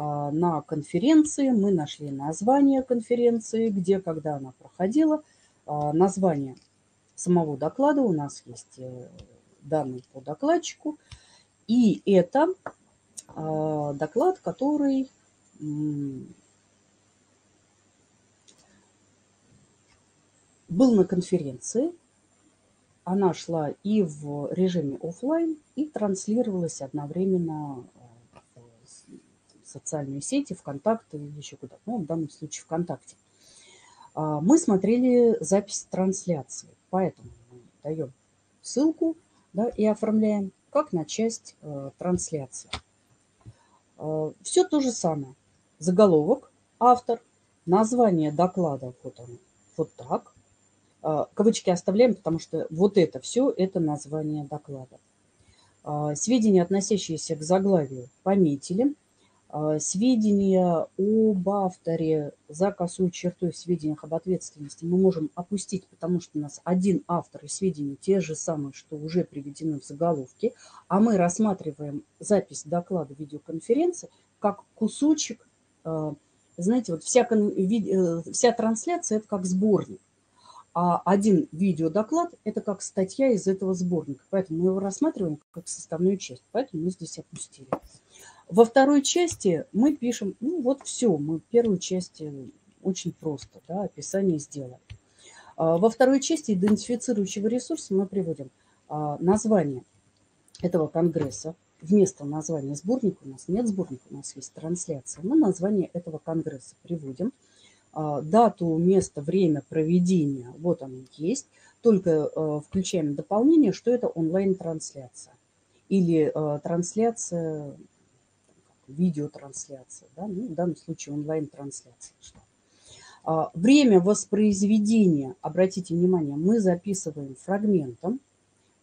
на конференции. Мы нашли название конференции, где, когда она проходила, а, название самого доклада. У нас есть э, данные по докладчику. И это доклад, который был на конференции, она шла и в режиме офлайн, и транслировалась одновременно социальные сети, ВКонтакте или еще куда-то. Ну, в данном случае ВКонтакте. А, мы смотрели запись трансляции, поэтому мы даем ссылку да, и оформляем как на часть э, трансляции. Э, все то же самое. Заголовок, автор, название доклада, вот он, вот так. А, кавычки оставляем, потому что вот это все, это название доклада. А, сведения, относящиеся к заглавию, пометили. А, сведения об авторе за косой чертой в сведениях об ответственности мы можем опустить, потому что у нас один автор и сведения те же самые, что уже приведены в заголовке, а мы рассматриваем запись доклада видеоконференции как кусочек, знаете, вот вся, э, вся трансляция – это как сборник. А один видеодоклад – это как статья из этого сборника. Поэтому мы его рассматриваем как составную часть. Поэтому мы здесь опустили. Во второй части мы пишем, ну вот все, мы первую часть очень просто, да, описание сделали. А во второй части идентифицирующего ресурса мы приводим а, название этого конгресса. Вместо названия сборника у нас нет сборника, у нас есть трансляция. Мы название этого конгресса приводим – дату, место, время проведения, вот оно есть. Только а, включаем дополнение, что это онлайн-трансляция или а, трансляция, видеотрансляция, да? ну, в данном случае онлайн-трансляция. Время воспроизведения, обратите внимание, мы записываем фрагментом.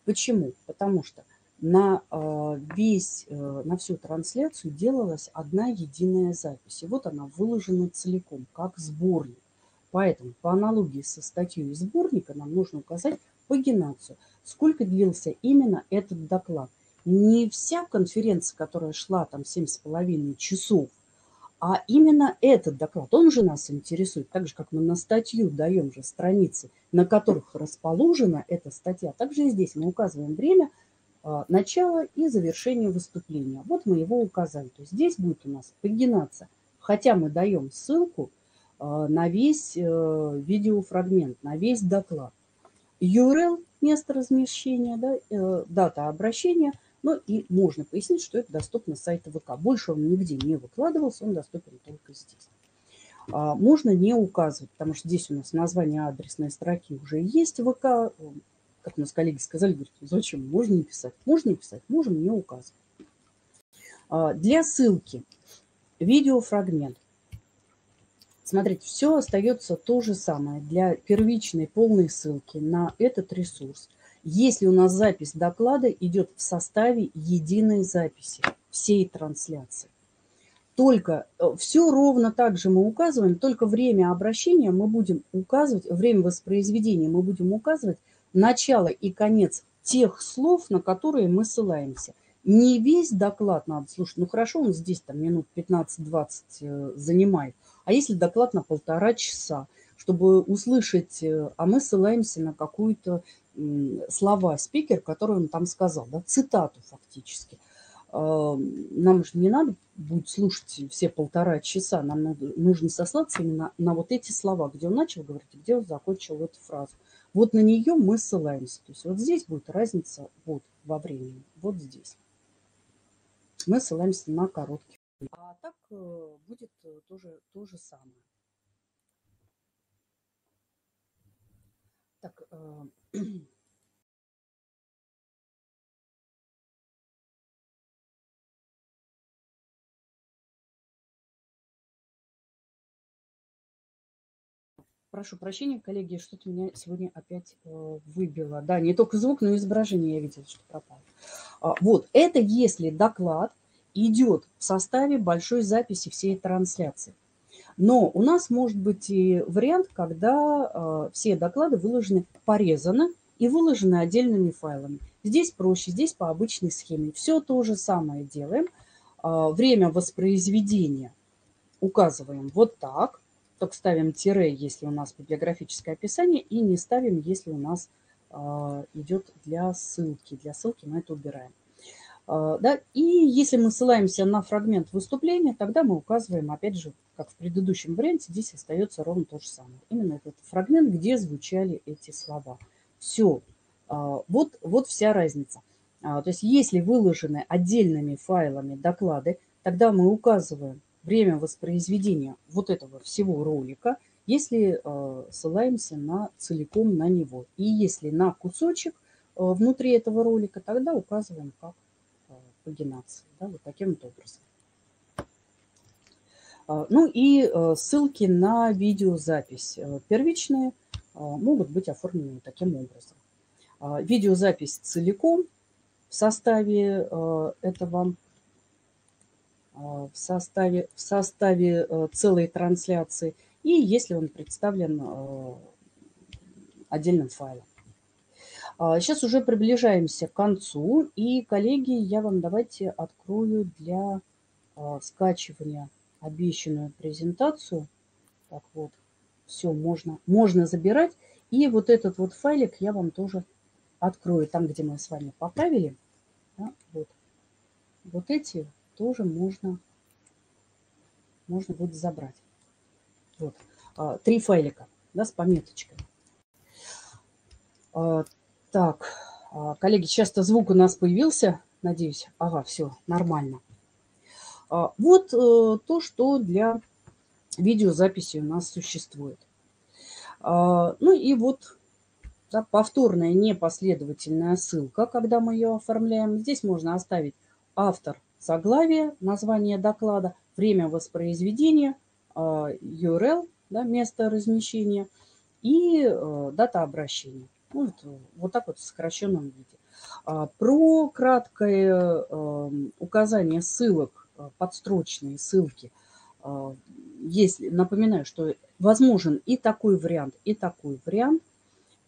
Почему? Потому что на а, весь, э, на всю трансляцию делалась одна единая запись. И вот она выложена целиком, как сборник. Поэтому по аналогии со статьей сборника нам нужно указать пагинацию, сколько длился именно этот доклад. Не вся конференция, которая шла там 7,5 часов, а именно этот доклад, он же нас интересует, так же, как мы на статью даем же страницы, на которых расположена эта статья. Также и здесь мы указываем время – начало и завершение выступления. Вот мы его указали. То есть здесь будет у нас пагинация. Хотя мы даем ссылку а, на весь э, видеофрагмент, на весь доклад. URL, место размещения, да, э, дата обращения, ну и можно пояснить, что это доступно с сайта ВК. Больше он нигде не выкладывался, он доступен только здесь. А, можно не указывать, потому что здесь у нас название адресной строки уже есть ВК, как у нас коллеги сказали, говорят, зачем, можно не писать. Можно не писать, можем не указывать. А, для ссылки видеофрагмент. Смотрите, все остается то же самое для первичной полной ссылки на этот ресурс. Если у нас запись доклада идет в составе единой записи всей трансляции. Только э, все ровно так же мы указываем, только время обращения мы будем указывать, время воспроизведения мы будем указывать начало и конец тех слов, на которые мы ссылаемся. не весь доклад надо слушать, ну хорошо, он здесь там минут 15-20 э, занимает, а если доклад на полтора часа, чтобы услышать, э, а мы ссылаемся на какую-то слова спикер, который он там сказал, да, цитату фактически. Нам же не надо будет слушать все полтора часа, нам нужно сослаться именно на вот эти слова, где он начал говорить, где он закончил эту фразу. Вот на нее мы ссылаемся. То есть вот здесь будет разница вот во времени, вот здесь. Мы ссылаемся на короткий. А так э, будет э, тоже то же самое. Так, Прошу прощения, коллеги, что-то меня сегодня опять э, выбило. Да, не только звук, но и изображение я видела, что пропало. А, вот, это если доклад идет в составе большой записи всей трансляции. Но у нас может быть и вариант, когда э, все доклады выложены, порезаны и выложены отдельными файлами. Здесь проще, здесь по обычной схеме. Все то же самое делаем. Э, время воспроизведения указываем вот так только ставим тире, если у нас библиографическое описание, и не ставим, если у нас э, идет для ссылки. Для ссылки мы это убираем. Э, да? И если мы ссылаемся на фрагмент выступления, тогда мы указываем, опять же, как в предыдущем варианте, здесь остается ровно то же самое. Именно этот фрагмент, где звучали эти слова. Все. Э, вот, вот вся разница. То есть если выложены отдельными файлами доклады, тогда мы указываем время воспроизведения вот этого всего ролика, если э, ссылаемся на целиком на него. И если на кусочек э, внутри этого ролика, тогда указываем как э, пагинация. Да, вот таким вот образом. Ну и ссылки на видеозапись первичные могут быть оформлены таким образом. Видеозапись целиком в составе этого в составе, в составе э, целой трансляции и если он представлен э, отдельным файлом. Сейчас а, уже приближаемся к концу. И, коллеги, я вам давайте открою для скачивания обещанную презентацию. Так вот, все, можно, можно забирать. И вот этот вот файлик я вам тоже открою. Там, где мы с вами поправили. Да, вот, вот эти тоже можно, можно будет забрать. Вот. А, три файлика да, с пометочкой. А, так, а, коллеги, сейчас-то звук у нас появился, надеюсь. Ага, все, нормально. Вот э, то, что для видеозаписи у нас существует. Ну и вот да, повторная непоследовательная ссылка, когда мы ее оформляем. Здесь можно оставить автор заглавие, название доклада, время воспроизведения, URL, а, да, место размещения и э, дата обращения. Ну, вот, вот так вот в сокращенном виде. А, про краткое эм, указание ссылок, э, подстрочные ссылки, а, если, напоминаю, что возможен и такой вариант, и такой вариант,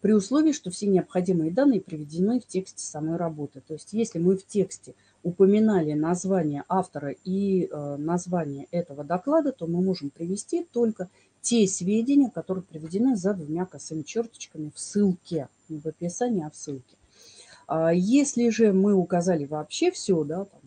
при условии, что все необходимые данные приведены в тексте самой работы. То есть если мы в тексте упоминали название автора и э, название этого доклада, то мы можем привести только те сведения, которые приведены за двумя косыми черточками в ссылке, не в описании, а в ссылке. А если же мы указали вообще все, да, там,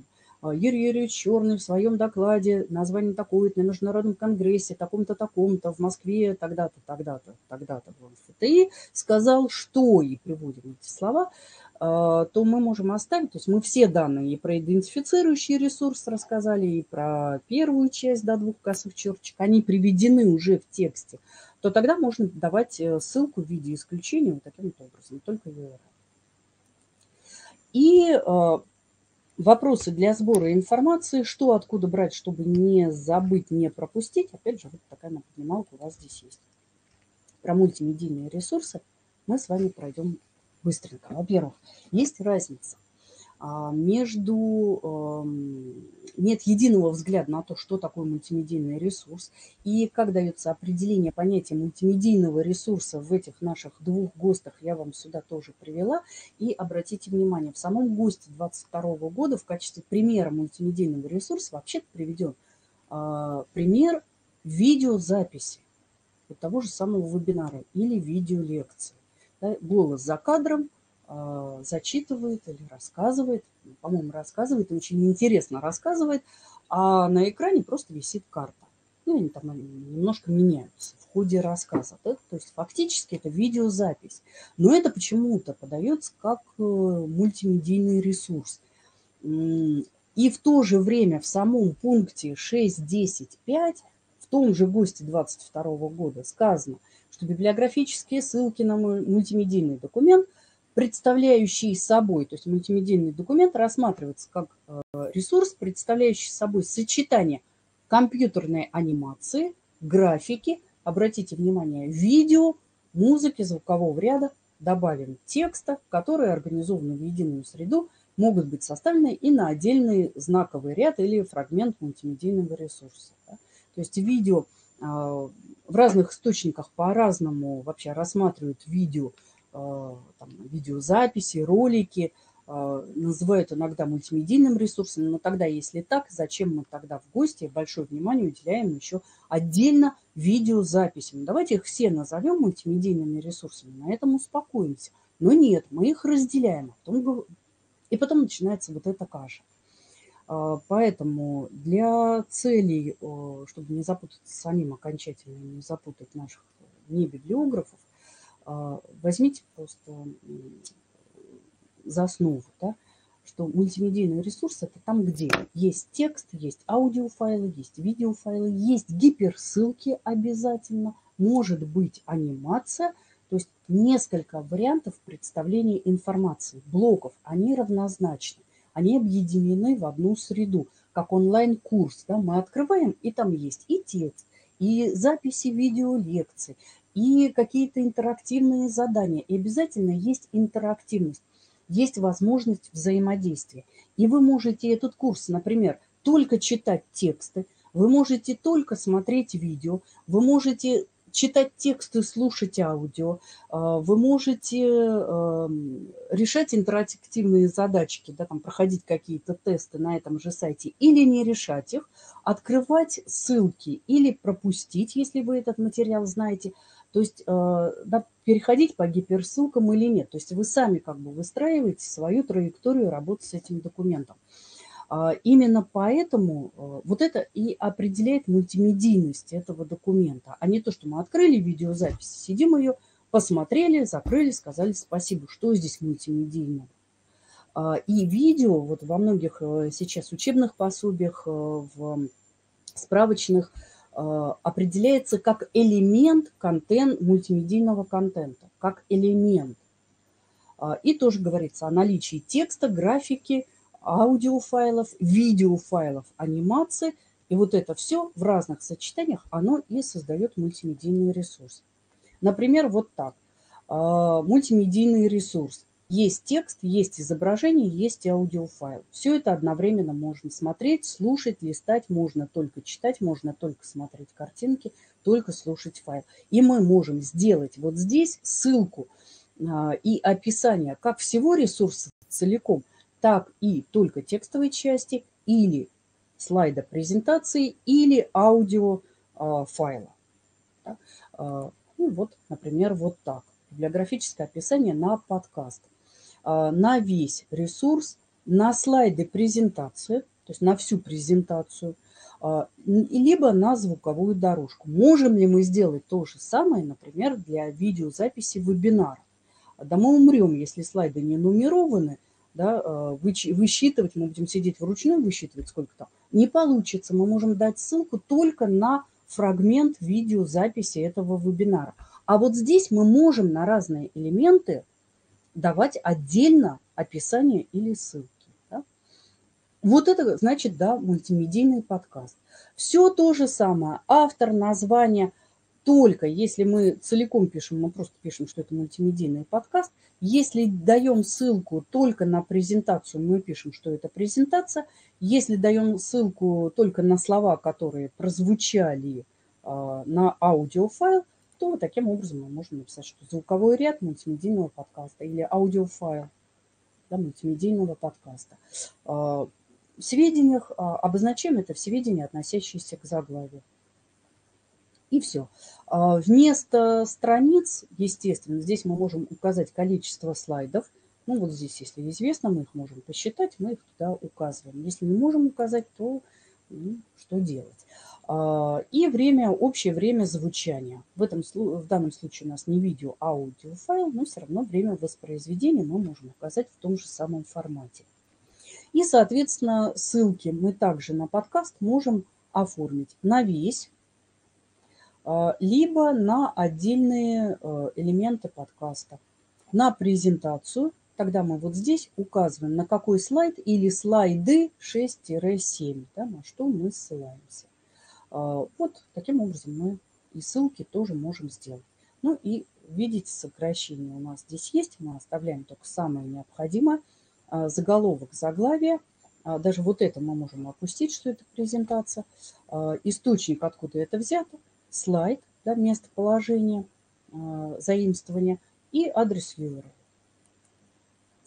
Юрий Юрьевич Черный в своем докладе, название такое-то, на Международном конгрессе, таком-то, таком-то, в Москве, тогда-то, тогда-то, тогда-то в ФТИ, сказал, что, и приводим эти слова, а, то мы можем оставить, то есть мы все данные и про идентифицирующий ресурс рассказали, и про первую часть до двух косых черточек, они приведены уже в тексте, то тогда можно давать э, ссылку в виде исключения вот таким вот образом, только URL. И а, вопросы для сбора информации, что откуда брать, чтобы не забыть, не пропустить. Опять же, вот такая напоминалка у вас здесь есть. Про мультимедийные ресурсы мы с вами пройдем быстренько. Во-первых, есть разница между эм, нет единого взгляда на то, что такое мультимедийный ресурс и как дается определение понятия мультимедийного ресурса в этих наших двух ГОСТах, я вам сюда тоже привела. И обратите внимание, в самом ГОСТе 2022 года в качестве примера мультимедийного ресурса вообще приведен э, пример видеозаписи того же самого вебинара или видеолекции. Голос за кадром – а, зачитывает или рассказывает, по-моему, рассказывает, очень интересно рассказывает, а на экране просто висит карта. Ну, они там немножко меняются в ходе рассказа. Да? То есть фактически это видеозапись. Но это почему-то подается как э, мультимедийный ресурс. И в то же время в самом пункте 6.10.5 в том же ГОСТе 22 года сказано, что библиографические ссылки на мультимедийный документ – представляющий собой, то есть мультимедийный документ рассматривается как э, ресурс, представляющий собой сочетание компьютерной анимации, графики, обратите внимание, видео, музыки, звукового ряда, добавим текста, которые организованы в единую среду, могут быть составлены и на отдельный знаковый ряд или фрагмент мультимедийного ресурса. То есть видео э, в разных источниках по-разному вообще рассматривают видео там, видеозаписи, ролики, э, называют иногда мультимедийным ресурсом, но тогда, если так, зачем мы тогда в гости большое внимание уделяем еще отдельно видеозаписям? Давайте их все назовем мультимедийными ресурсами, на этом успокоимся. Но нет, мы их разделяем, и потом начинается вот эта каша. Э, поэтому для целей, чтобы не запутаться самим окончательно, не запутать наших не библиографов, возьмите просто за основу, да, что мультимедийный ресурс – это там, где есть текст, есть аудиофайлы, есть видеофайлы, есть гиперссылки обязательно, может быть анимация, то есть несколько вариантов представления информации, блоков, они равнозначны, они объединены в одну среду, как онлайн-курс, да, мы открываем, и там есть и текст, и записи видеолекций, и какие-то интерактивные задания. И обязательно есть интерактивность, есть возможность взаимодействия. И вы можете этот курс, например, только читать тексты, вы можете только смотреть видео, вы можете читать тексты, слушать аудио, а, вы можете эм, решать интерактивные задачки, да, там, проходить какие-то тесты на этом же сайте или не решать их, открывать ссылки или пропустить, если вы этот материал знаете, то есть э, да, переходить по гиперссылкам или нет. То есть вы сами как бы выстраиваете свою траекторию работы с этим документом. А, именно поэтому э, вот это и определяет мультимедийность этого документа, а не то, что мы открыли видеозапись, сидим ее, посмотрели, закрыли, сказали спасибо, что здесь мультимедийного. А, и видео вот во многих э, сейчас учебных пособиях, в справочных определяется как элемент контент, мультимедийного контента, как элемент. А, и тоже говорится о наличии текста, графики, аудиофайлов, видеофайлов, анимации. И вот это все в разных сочетаниях, оно и создает мультимедийный ресурс. Например, вот так. А, мультимедийный ресурс. Есть текст, есть изображение, есть аудиофайл. Все это одновременно можно смотреть, слушать, листать, можно только читать, можно только смотреть картинки, только слушать файл. И мы можем сделать вот здесь ссылку а, и описание как всего ресурса целиком, так и только текстовой части или слайда презентации или аудио а. Да? А, ну вот, например, вот так. Библиографическое описание на подкаст. А, на весь ресурс, на слайды презентации, то есть на всю презентацию, а, либо на звуковую дорожку. Можем ли мы сделать то же самое, например, для видеозаписи вебинара? Да мы умрем, если слайды не нумерованы, да, а, высчитывать, мы будем сидеть вручную, высчитывать сколько там. Не получится, мы можем дать ссылку только на фрагмент видеозаписи этого вебинара. А вот здесь мы можем на разные элементы давать отдельно описание или ссылки. Да? Вот это значит, да, мультимедийный подкаст. Все то же самое. Автор, название, только если мы целиком пишем, мы просто пишем, что это мультимедийный подкаст. Если даем ссылку только на презентацию, мы пишем, что это презентация. Если даем ссылку только на слова, которые прозвучали э, на аудиофайл, то таким образом мы можем написать, что звуковой ряд мультимедийного подкаста или аудиофайл да, мультимедийного подкаста. В сведениях э, обозначаем это в сведения, относящиеся к заглавию и все. А, вместо страниц, естественно, здесь мы можем указать количество слайдов. Ну вот здесь, если известно, мы их можем посчитать, мы их туда указываем. Если не можем указать, то ну, что делать? А, и время, общее время звучания. В, этом, в данном случае у нас не видео, а аудиофайл, но все равно время воспроизведения мы можем указать в том же самом формате. И, соответственно, ссылки мы также на подкаст можем оформить на весь а, либо на отдельные э, элементы подкаста. На презентацию, тогда мы вот здесь указываем, на какой слайд или слайды 6-7, да, на что мы ссылаемся. А, вот таким образом мы и ссылки тоже можем сделать. Ну и видите, сокращение у нас здесь есть, мы оставляем только самое необходимое. А, заголовок, заглавие, даже вот это мы можем опустить, что это презентация. Источник, откуда это взято – слайд, да, местоположение, заимствования и адрес URL.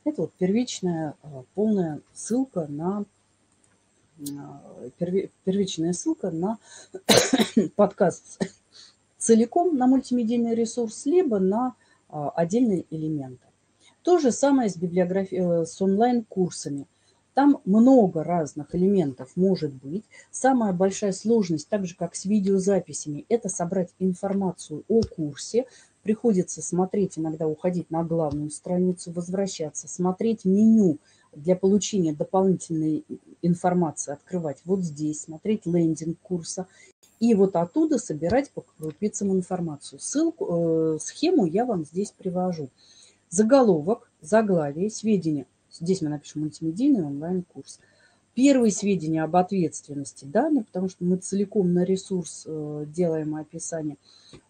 Это вот первичная полная ссылка на первичная ссылка на подкаст целиком на мультимедийный ресурс, либо на отдельные элементы. То же самое с библиографией, с онлайн-курсами. Там много разных элементов может быть. Самая большая сложность, так же как с видеозаписями, это собрать информацию о курсе. Приходится смотреть, иногда уходить на главную страницу, возвращаться, смотреть меню для получения дополнительной информации, открывать вот здесь, смотреть лендинг курса. И вот оттуда собирать по крупицам информацию. Ссылку, э, схему я вам здесь привожу. Заголовок, заглавие, сведения Здесь мы напишем мультимедийный онлайн-курс. Первые сведения об ответственности данных, потому что мы целиком на ресурс э, делаем описание.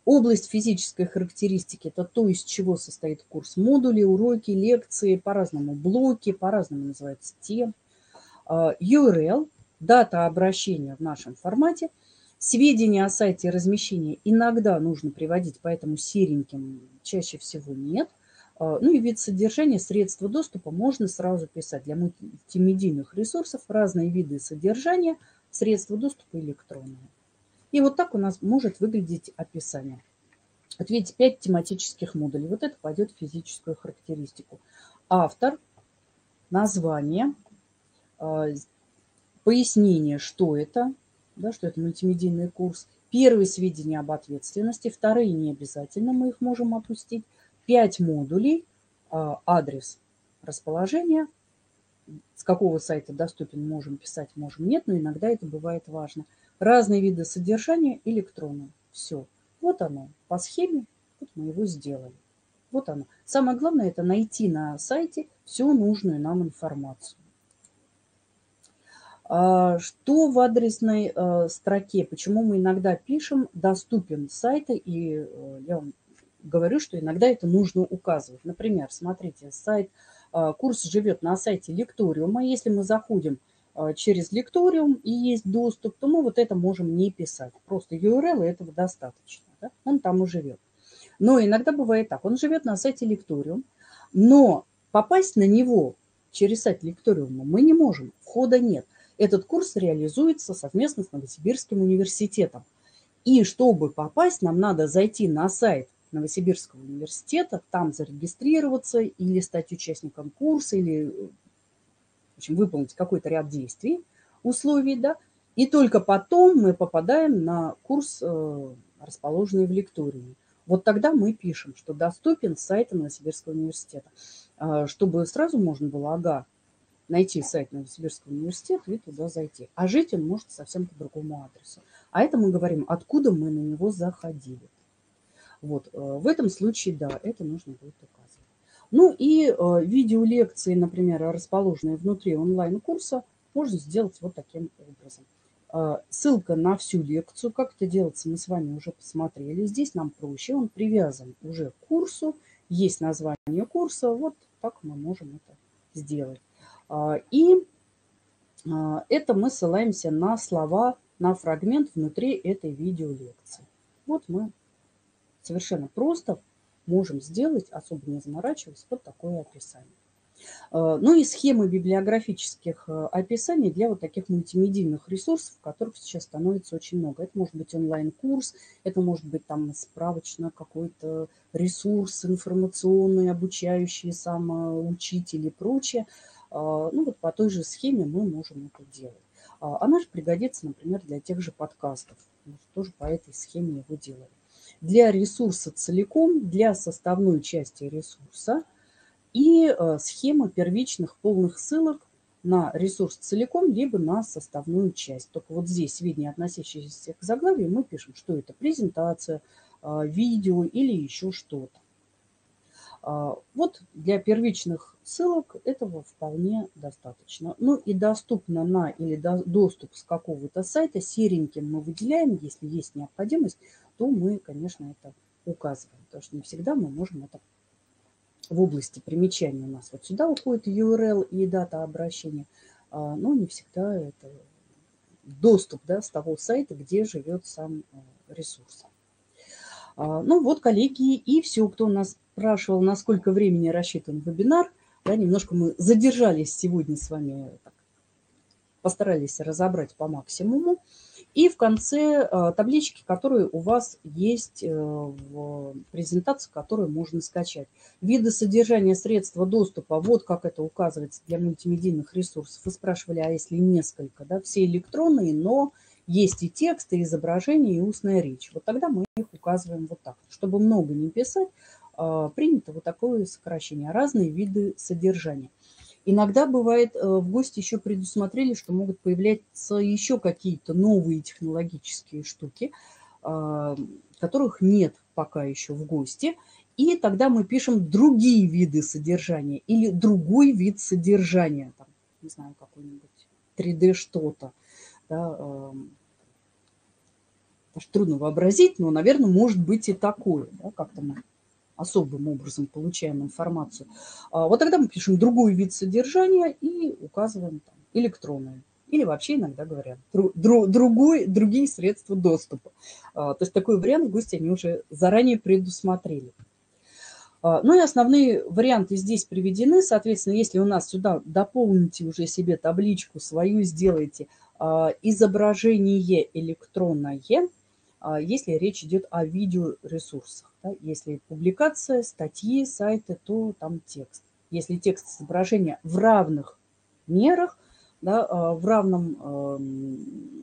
Область физической характеристики – это то, из чего состоит курс. Модули, уроки, лекции, по-разному блоки, по-разному называется тем. URL, дата обращения в нашем формате. Сведения о сайте размещения иногда нужно приводить, поэтому сереньким чаще всего нет – ну и вид содержания, средства доступа можно сразу писать. Для мультимедийных ресурсов разные виды содержания, средства доступа электронные. И вот так у нас может выглядеть описание. Вот видите, 5 тематических модулей. Вот это пойдет в физическую характеристику. Автор, название, а, пояснение, что это, да, что это мультимедийный курс. Первые сведения об ответственности, вторые не обязательно, мы их можем опустить. 5 модулей, а, адрес расположения, с какого сайта доступен, можем писать, можем нет, но иногда это бывает важно. Разные виды содержания электронные. Все. Вот оно. По схеме вот мы его сделали. Вот оно. Самое главное это найти на сайте всю нужную нам информацию. А, что в адресной э, строке? Почему мы иногда пишем «доступен сайта» и э, я вам говорю, что иногда это нужно указывать. Например, смотрите, сайт, а, курс живет на сайте лекториума. Если мы заходим а, через лекториум и есть доступ, то мы вот это можем не писать. Просто URL этого достаточно. Да? Он там и живет. Но иногда бывает так. Он живет на сайте лекториум, но попасть на него через сайт лекториума мы не можем. Входа нет. Этот курс реализуется совместно с Новосибирским университетом. И чтобы попасть, нам надо зайти на сайт Новосибирского университета, там зарегистрироваться или стать участником курса, или в общем, выполнить какой-то ряд действий, условий, да, и только потом мы попадаем на курс, э, расположенный в лектории. Вот тогда мы пишем, что доступен сайт Новосибирского университета, а, чтобы сразу можно было, ага, найти сайт Новосибирского университета и туда зайти. А жить он может совсем по другому адресу. А это мы говорим, откуда мы на него заходили. Вот, э, в этом случае, да, это нужно будет указывать. Ну и э, видеолекции, например, расположенные внутри онлайн-курса, можно сделать вот таким образом. Ссылка на всю лекцию. Как это делается, мы с вами уже посмотрели. Здесь нам проще. Он привязан уже к курсу. Есть название курса. Вот так мы можем это сделать. И это мы ссылаемся на слова, на фрагмент внутри этой видеолекции. Вот мы совершенно просто можем сделать, особо не заморачиваясь, вот такое описание. Э, ну и схемы библиографических э, описаний для вот таких мультимедийных ресурсов, которых сейчас становится очень много. Это может быть онлайн-курс, это может быть там справочно какой-то ресурс информационный, обучающий сам учитель и прочее. Э, ну вот по той же схеме мы можем это делать. Она же пригодится, например, для тех же подкастов. Мы тоже по этой схеме его делали для ресурса целиком, для составной части ресурса и э, схема первичных полных ссылок на ресурс целиком, либо на составную часть. Только вот здесь сведения, относящиеся к заглавию, мы пишем, что это презентация, э, видео или еще что-то. А, вот для первичных ссылок этого вполне достаточно. Ну и доступно на или доступ с какого-то сайта сереньким мы выделяем, если есть необходимость, то мы, конечно, это указываем. Потому что не всегда мы можем это в области примечания у нас. Вот сюда уходит URL и дата обращения, а, но не всегда это доступ да, с того сайта, где живет сам э, ресурс. А, ну вот, коллеги, и все, кто нас спрашивал, на сколько времени рассчитан вебинар. Да, немножко мы задержались сегодня с вами, так, постарались разобрать по максимуму. И в конце э, таблички, которые у вас есть э, в презентации, которую можно скачать. Виды содержания средства доступа, вот как это указывается для мультимедийных ресурсов. Вы спрашивали, а если несколько, да, все электронные, но есть и текст, и изображение, и устная речь. Вот тогда мы их указываем вот так. Чтобы много не писать, э, принято вот такое сокращение. Разные виды содержания. Иногда бывает, э, в гости еще предусмотрели, что могут появляться еще какие-то новые технологические штуки, а, которых нет пока еще в гости. И тогда мы пишем другие виды содержания или другой вид содержания. Там, не знаю, какой-нибудь 3D что-то. Да, эм, трудно вообразить, но, наверное, может быть и такое. Да, как-то мы особым образом получаем информацию, а, вот тогда мы пишем другой вид содержания и указываем там электронные. Или вообще иногда говорят дру, другой, другие средства доступа. А, то есть такой вариант гости они уже заранее предусмотрели. А, ну и основные варианты здесь приведены. Соответственно, если у нас сюда дополните уже себе табличку свою, сделайте изображение электронное, если речь идет о видеоресурсах. Да? Если публикация, статьи, сайты, то там текст. Если текст изображения в равных мерах, да, а, в равном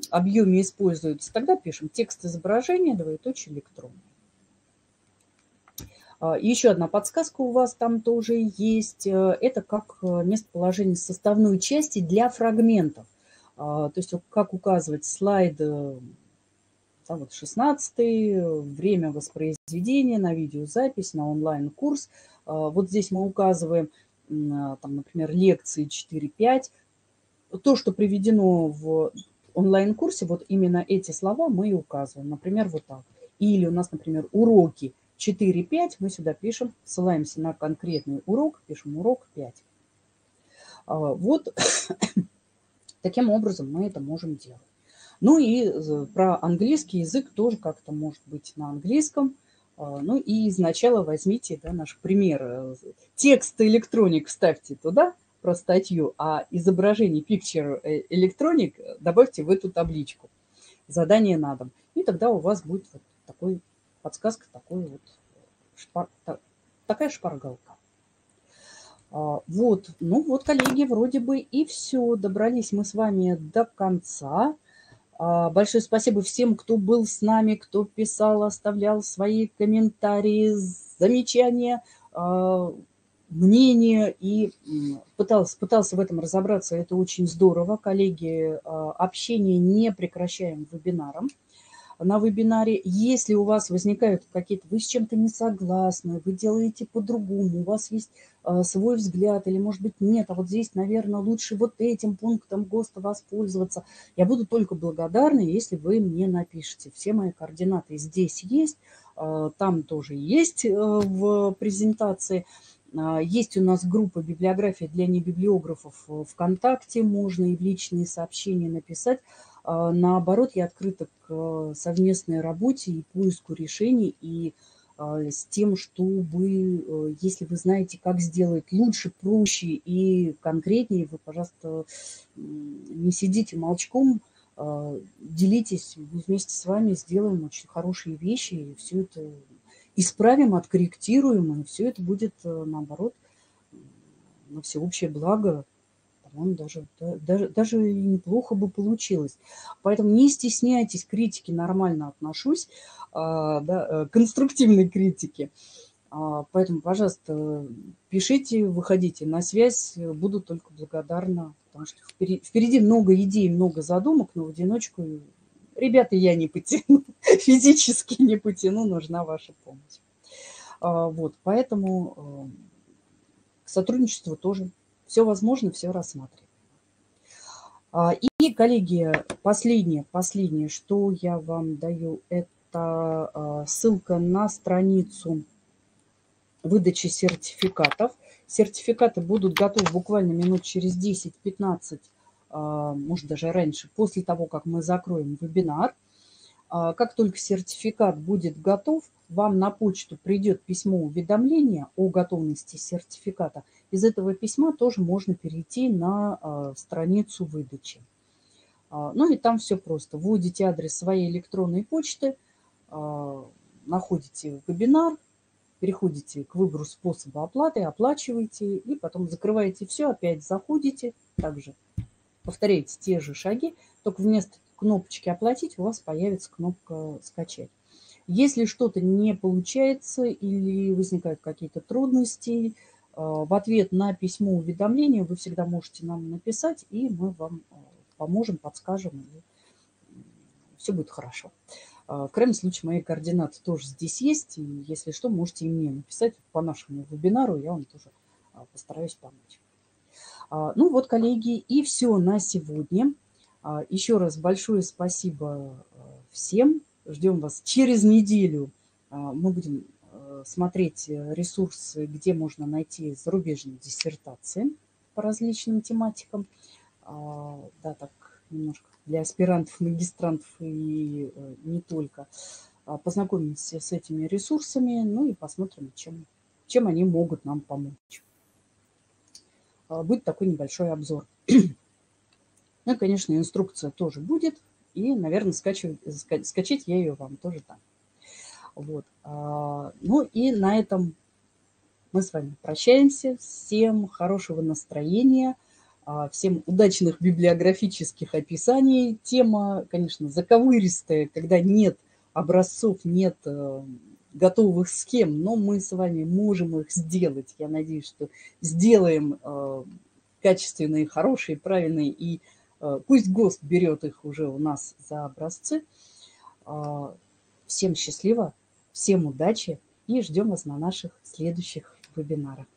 объеме используется, тогда пишем текст изображения, двоеточие электронный. А, еще одна подсказка у вас там тоже есть. Э, это как э, местоположение составной части для фрагментов. А, то есть как указывать слайд да, вот 16 время воспроизведения на видеозапись, на онлайн-курс. А, вот здесь мы указываем, а, там, например, лекции 4-5. То, что приведено в онлайн-курсе, вот именно эти слова мы и указываем. Например, вот так. Или у нас, например, уроки 4-5, мы сюда пишем, ссылаемся на конкретный урок, пишем урок 5. А, вот таким образом мы это можем делать. Ну и э, про английский язык тоже как-то может быть на английском. А, ну и изначально возьмите да, наш пример. Текст электроник вставьте туда про статью, а изображение Picture Electronic добавьте в эту табличку. Задание на дом. И тогда у вас будет вот такой подсказка, такой вот шпар, такая шпаргалка. А, вот, ну вот, коллеги, вроде бы и все. Добрались мы с вами до конца. А, большое спасибо всем, кто был с нами, кто писал, оставлял свои комментарии, замечания, а, мнения и пытался, пытался в этом разобраться. Это очень здорово. Коллеги, а, общение не прекращаем вебинаром. На вебинаре. Если у вас возникают какие-то, вы с чем-то не согласны, вы делаете по-другому, у вас есть э, свой взгляд, или, может быть, нет, а вот здесь, наверное, лучше вот этим пунктом ГОСТа воспользоваться. Я буду только благодарна, если вы мне напишите. Все мои координаты здесь есть, э, там тоже есть э, в презентации. Есть у нас группа библиография для небиблиографов ВКонтакте, можно и в личные сообщения написать. А, наоборот, я открыта к э, совместной работе и поиску решений, и а, с тем, чтобы, э, если вы знаете, как сделать лучше, проще и конкретнее, вы, пожалуйста, не сидите молчком, а, делитесь, мы вместе с вами сделаем очень хорошие вещи, и все это исправим, откорректируем, и все это будет, э, наоборот, на всеобщее благо по-моему, даже, даже, даже неплохо бы получилось. Поэтому не стесняйтесь, критики нормально отношусь, а, да, э, конструктивной критики. А, поэтому, пожалуйста, пишите, выходите на связь, буду только благодарна, потому что впереди, впереди много идей, много задумок, но в одиночку, ребята, я не потяну, физически не потяну, нужна ваша помощь. А, вот, поэтому э, к сотрудничеству тоже все возможно, все рассматриваем. А, и, коллеги, последнее, последнее, что я вам даю, это а, ссылка на страницу выдачи сертификатов. Сертификаты будут готовы буквально минут через 10-15, а, может даже раньше, после того, как мы закроем вебинар. Как только сертификат будет готов, вам на почту придет письмо уведомления о готовности сертификата – из этого письма тоже можно перейти на а, страницу выдачи. А, ну и там все просто. Вводите адрес своей электронной почты, а, находите вебинар, переходите к выбору способа оплаты, оплачиваете и потом закрываете все, опять заходите, также повторяете те же шаги, только вместо кнопочки «Оплатить» у вас появится кнопка «Скачать». Если что-то не получается или возникают какие-то трудности, в ответ на письмо уведомления вы всегда можете нам написать, и мы вам э, поможем, подскажем, и все будет хорошо. Э, в крайнем случае, мои координаты тоже здесь есть, и если что, можете мне написать по нашему вебинару, я вам тоже постараюсь помочь. Ну вот, коллеги, и все на сегодня. Еще раз большое спасибо всем. Ждем вас через неделю. Мы будем смотреть э, ресурсы, где можно найти зарубежные диссертации по различным тематикам. А, да, так немножко для аспирантов, магистрантов и э, не только. А, познакомимся с этими ресурсами, ну и посмотрим, чем, чем они могут нам помочь. А, будет такой небольшой обзор. Ну и, конечно, инструкция тоже будет. И, наверное, скачивать, скачать я ее вам тоже там. Вот. А, ну и на этом мы с вами прощаемся. Всем хорошего настроения, а, всем удачных библиографических описаний. Тема, конечно, заковыристая, когда нет образцов, нет э, готовых схем, но мы с вами можем их сделать. Я надеюсь, что сделаем э, качественные, хорошие, правильные, и э, пусть ГОСТ берет их уже у нас за образцы. А, всем счастливо! Всем удачи и ждем вас на наших следующих вебинарах.